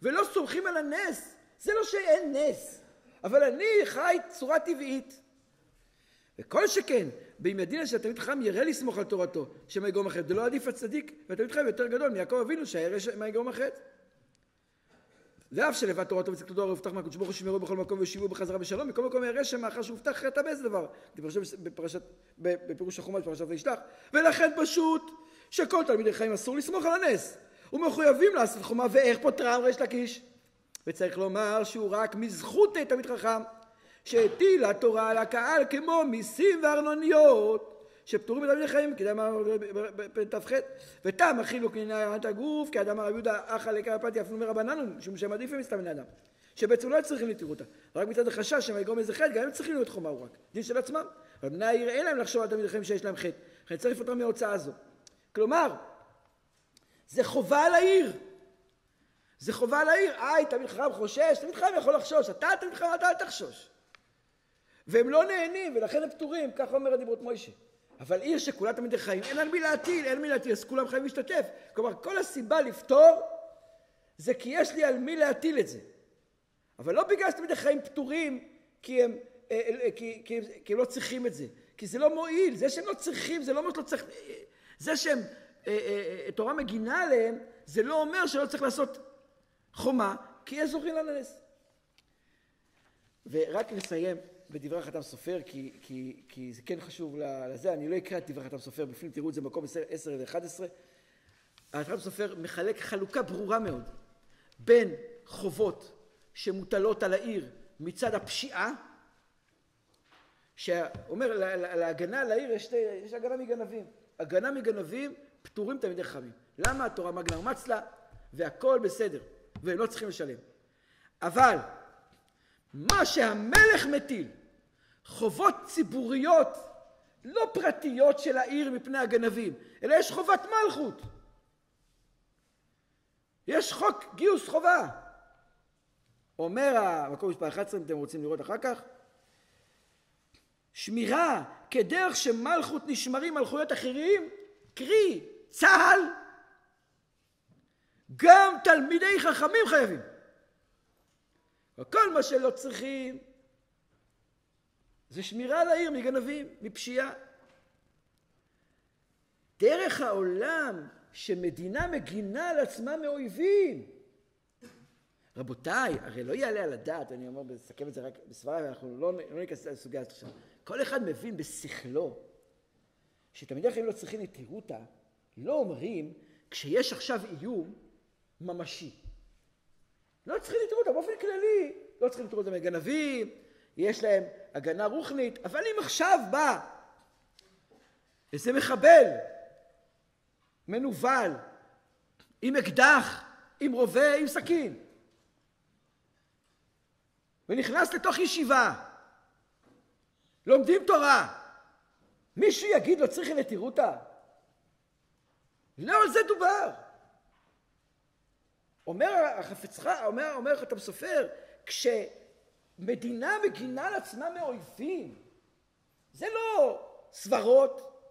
ולא סומכים על הנס. זה לא שאין נס. אבל אני חי צורה טבעית. וכל שכן, בימי דינא שהתלמיד חכם יראה לסמוך על תורתו, שמא יגרום החטא. זה לא עדיף הצדיק, והתלמיד חכם יותר גדול מיעקב אבינו שהיה שמא יגרום החטא. ואף שלבד תורתו וצדקתו דור הובטח מהקדוש ברוך הוא שימרו בכל מקום וישיבו בחזרה בשלום מכל מקום ירא שמאחר שהובטח חטא באיזה דבר. בפרשת, בפירוש החומש פרשת וישלח. ולכן פשוט שכל תלמידי חיים אסור לסמוך על הנס. ומחויבים לעשות חומה ואיך פותרם ריש לקיש? וצריך לומר שהוא רק מזכות תלמיד חכם שהטיל התורה על הקהל כמו מיסים וארנוניות שפטורים בתלמידי חיים, כי אדם בת"ח, ותם אכילו קנינת הגוף, כי אדם הרב יהודה אחא לקרא פתי אפילו מרבננו, משום שהם עדיפים מסתם בני אדם. שבעצם לא צריכים להתירותה, רק מצד החשש שהם יגרום איזה חטא, גם הם צריכים להיות חומה רק, דין של עצמם. אבל בני העיר אין להם לחשוב על תלמידי חיים שיש להם חטא, לכן צריך אותם מההוצאה הזו. כלומר, זה חובה על העיר. זה חובה על העיר. איי, תלמיד חכם חושש, תלמיד חכם יכול לחשוש, אתה תלמיד חכם אתה אל תחשוש. והם לא נהנים ולכן הם פטורים, ככה אומר הדיברות מוישה. אבל עיר שכולה תלמידי חיים, אין על מי להטיל, אין מי להטיל, אז כולם חייבים להשתתף. כלומר, כל הסיבה לפתור זה כי יש לי על מי להטיל את זה. אבל לא בגלל שתלמידי חיים פטורים כי הם, אה, אה, כי, כי, כי הם לא צריכים את זה. כי זה לא מועיל. זה שהם לא צריכים, זה לא אומר שלא צריך... זה שהם, אה, תורה מגינה עליהם, זה לא אומר שלא צריך לעשות חומה, כי יש זוכרים לנס. ורק נסיים. בדברי החתם סופר, כי, כי, כי זה כן חשוב לזה, אני לא אקרא את דברי החתם סופר, בפנים תראו את זה במקום 10 ו-11. החתם סופר מחלק חלוקה ברורה מאוד בין חובות שמוטלות על העיר מצד הפשיעה, שאומר להגנה על העיר יש, יש הגנה מגנבים. הגנה מגנבים פטורים תלמידי חכמים. למה התורה מגנר מצלה והכל בסדר והם לא צריכים לשלם. אבל מה שהמלך מטיל, חובות ציבוריות, לא פרטיות של העיר מפני הגנבים, אלא יש חובת מלכות. יש חוק גיוס חובה. אומר המקום מספר 11, אם אתם רוצים לראות אחר כך, שמירה כדרך שמלכות נשמרים מלכויות אחרים, קרי צה"ל, גם תלמידי חכמים חייבים. וכל מה שלא צריכים זה שמירה על העיר מגנבים, מפשיעה. דרך העולם שמדינה מגינה על עצמה מאויבים. רבותיי, הרי לא יעלה על הדעת, אני אומר, נסכם את זה רק בסברה, ואנחנו לא, לא ניכנס לסוגיה הזאת עכשיו. כל אחד מבין בשכלו שתלמידי החיים לא צריכים את יתירותה, לא אומרים כשיש עכשיו איום ממשי. לא צריכים לתרום אותה באופן כללי, לא צריכים לתרום אותה מגנבים, יש להם הגנה רוחנית, אבל אם עכשיו בא איזה מחבל מנוול, עם אקדח, עם רובה, עם סכין, ונכנס לתוך ישיבה, לומדים תורה, מישהו יגיד לו צריכים לתירותא? לא על זה דובר. אומר החפץ חיים, אומר, אומר חתם סופר, כשמדינה מגינה על עצמה מאויבים, זה לא סברות,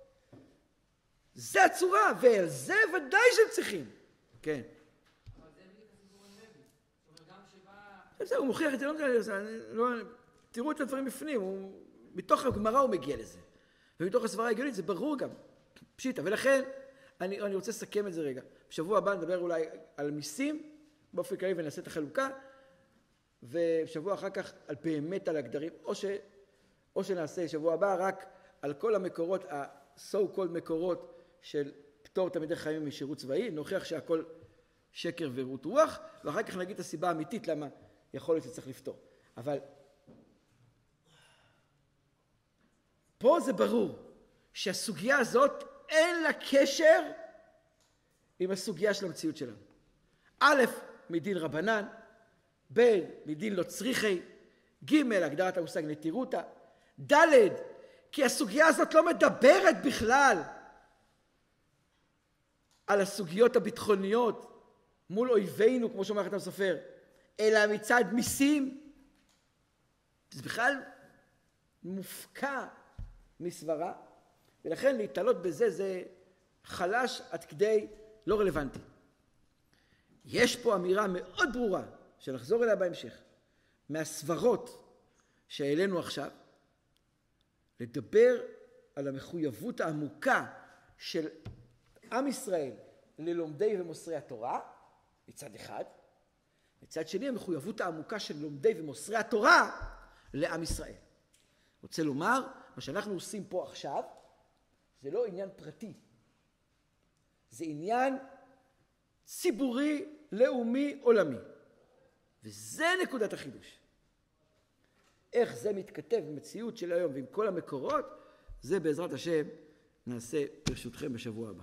זה הצורה, ועל זה ודאי שהם צריכים. כן. זה הוא מוכיח את זה, לא יודע, לא, תראו את הדברים בפנים, הוא, מתוך הגמרא הוא מגיע לזה. ומתוך הסברה ההגיונית זה ברור גם, פשיטא. ולכן, אני, אני רוצה לסכם את זה רגע. בשבוע הבא נדבר אולי על מיסים באופן כללי ונעשה את החלוקה, ושבוע אחר כך על באמת על הגדרים, או, ש, או שנעשה שבוע הבא רק על כל המקורות, ה-so called מקורות של פטור תלמידי חיים משירות צבאי, נוכיח שהכל שקר ורות רוח, ואחר כך נגיד את הסיבה האמיתית למה יכול להיות שצריך לפתור. אבל פה זה ברור שהסוגיה הזאת אין לה קשר עם הסוגיה של המציאות שלנו. א', מדין רבנן, ב', מדין לא צריכי, ג', הגדרת המושג נטירותא, ד', כי הסוגיה הזאת לא מדברת בכלל על הסוגיות הביטחוניות מול אויבינו, כמו שאומר חתם סופר, אלא מצד מיסים. זה בכלל מופקע מסברה, ולכן להתעלות בזה זה חלש עד כדי לא רלוונטי. יש פה אמירה מאוד ברורה, שנחזור אליה בהמשך, מהסברות שהעלינו עכשיו, לדבר על המחויבות העמוקה של עם ישראל ללומדי ומוסרי התורה, מצד אחד, מצד שני המחויבות העמוקה של לומדי ומוסרי התורה לעם ישראל. רוצה לומר, מה שאנחנו עושים פה עכשיו זה לא עניין פרטי, זה עניין ציבורי, לאומי, עולמי. וזה נקודת החידוש. איך זה מתכתב במציאות של היום ועם כל המקורות, זה בעזרת השם נעשה ברשותכם בשבוע הבא.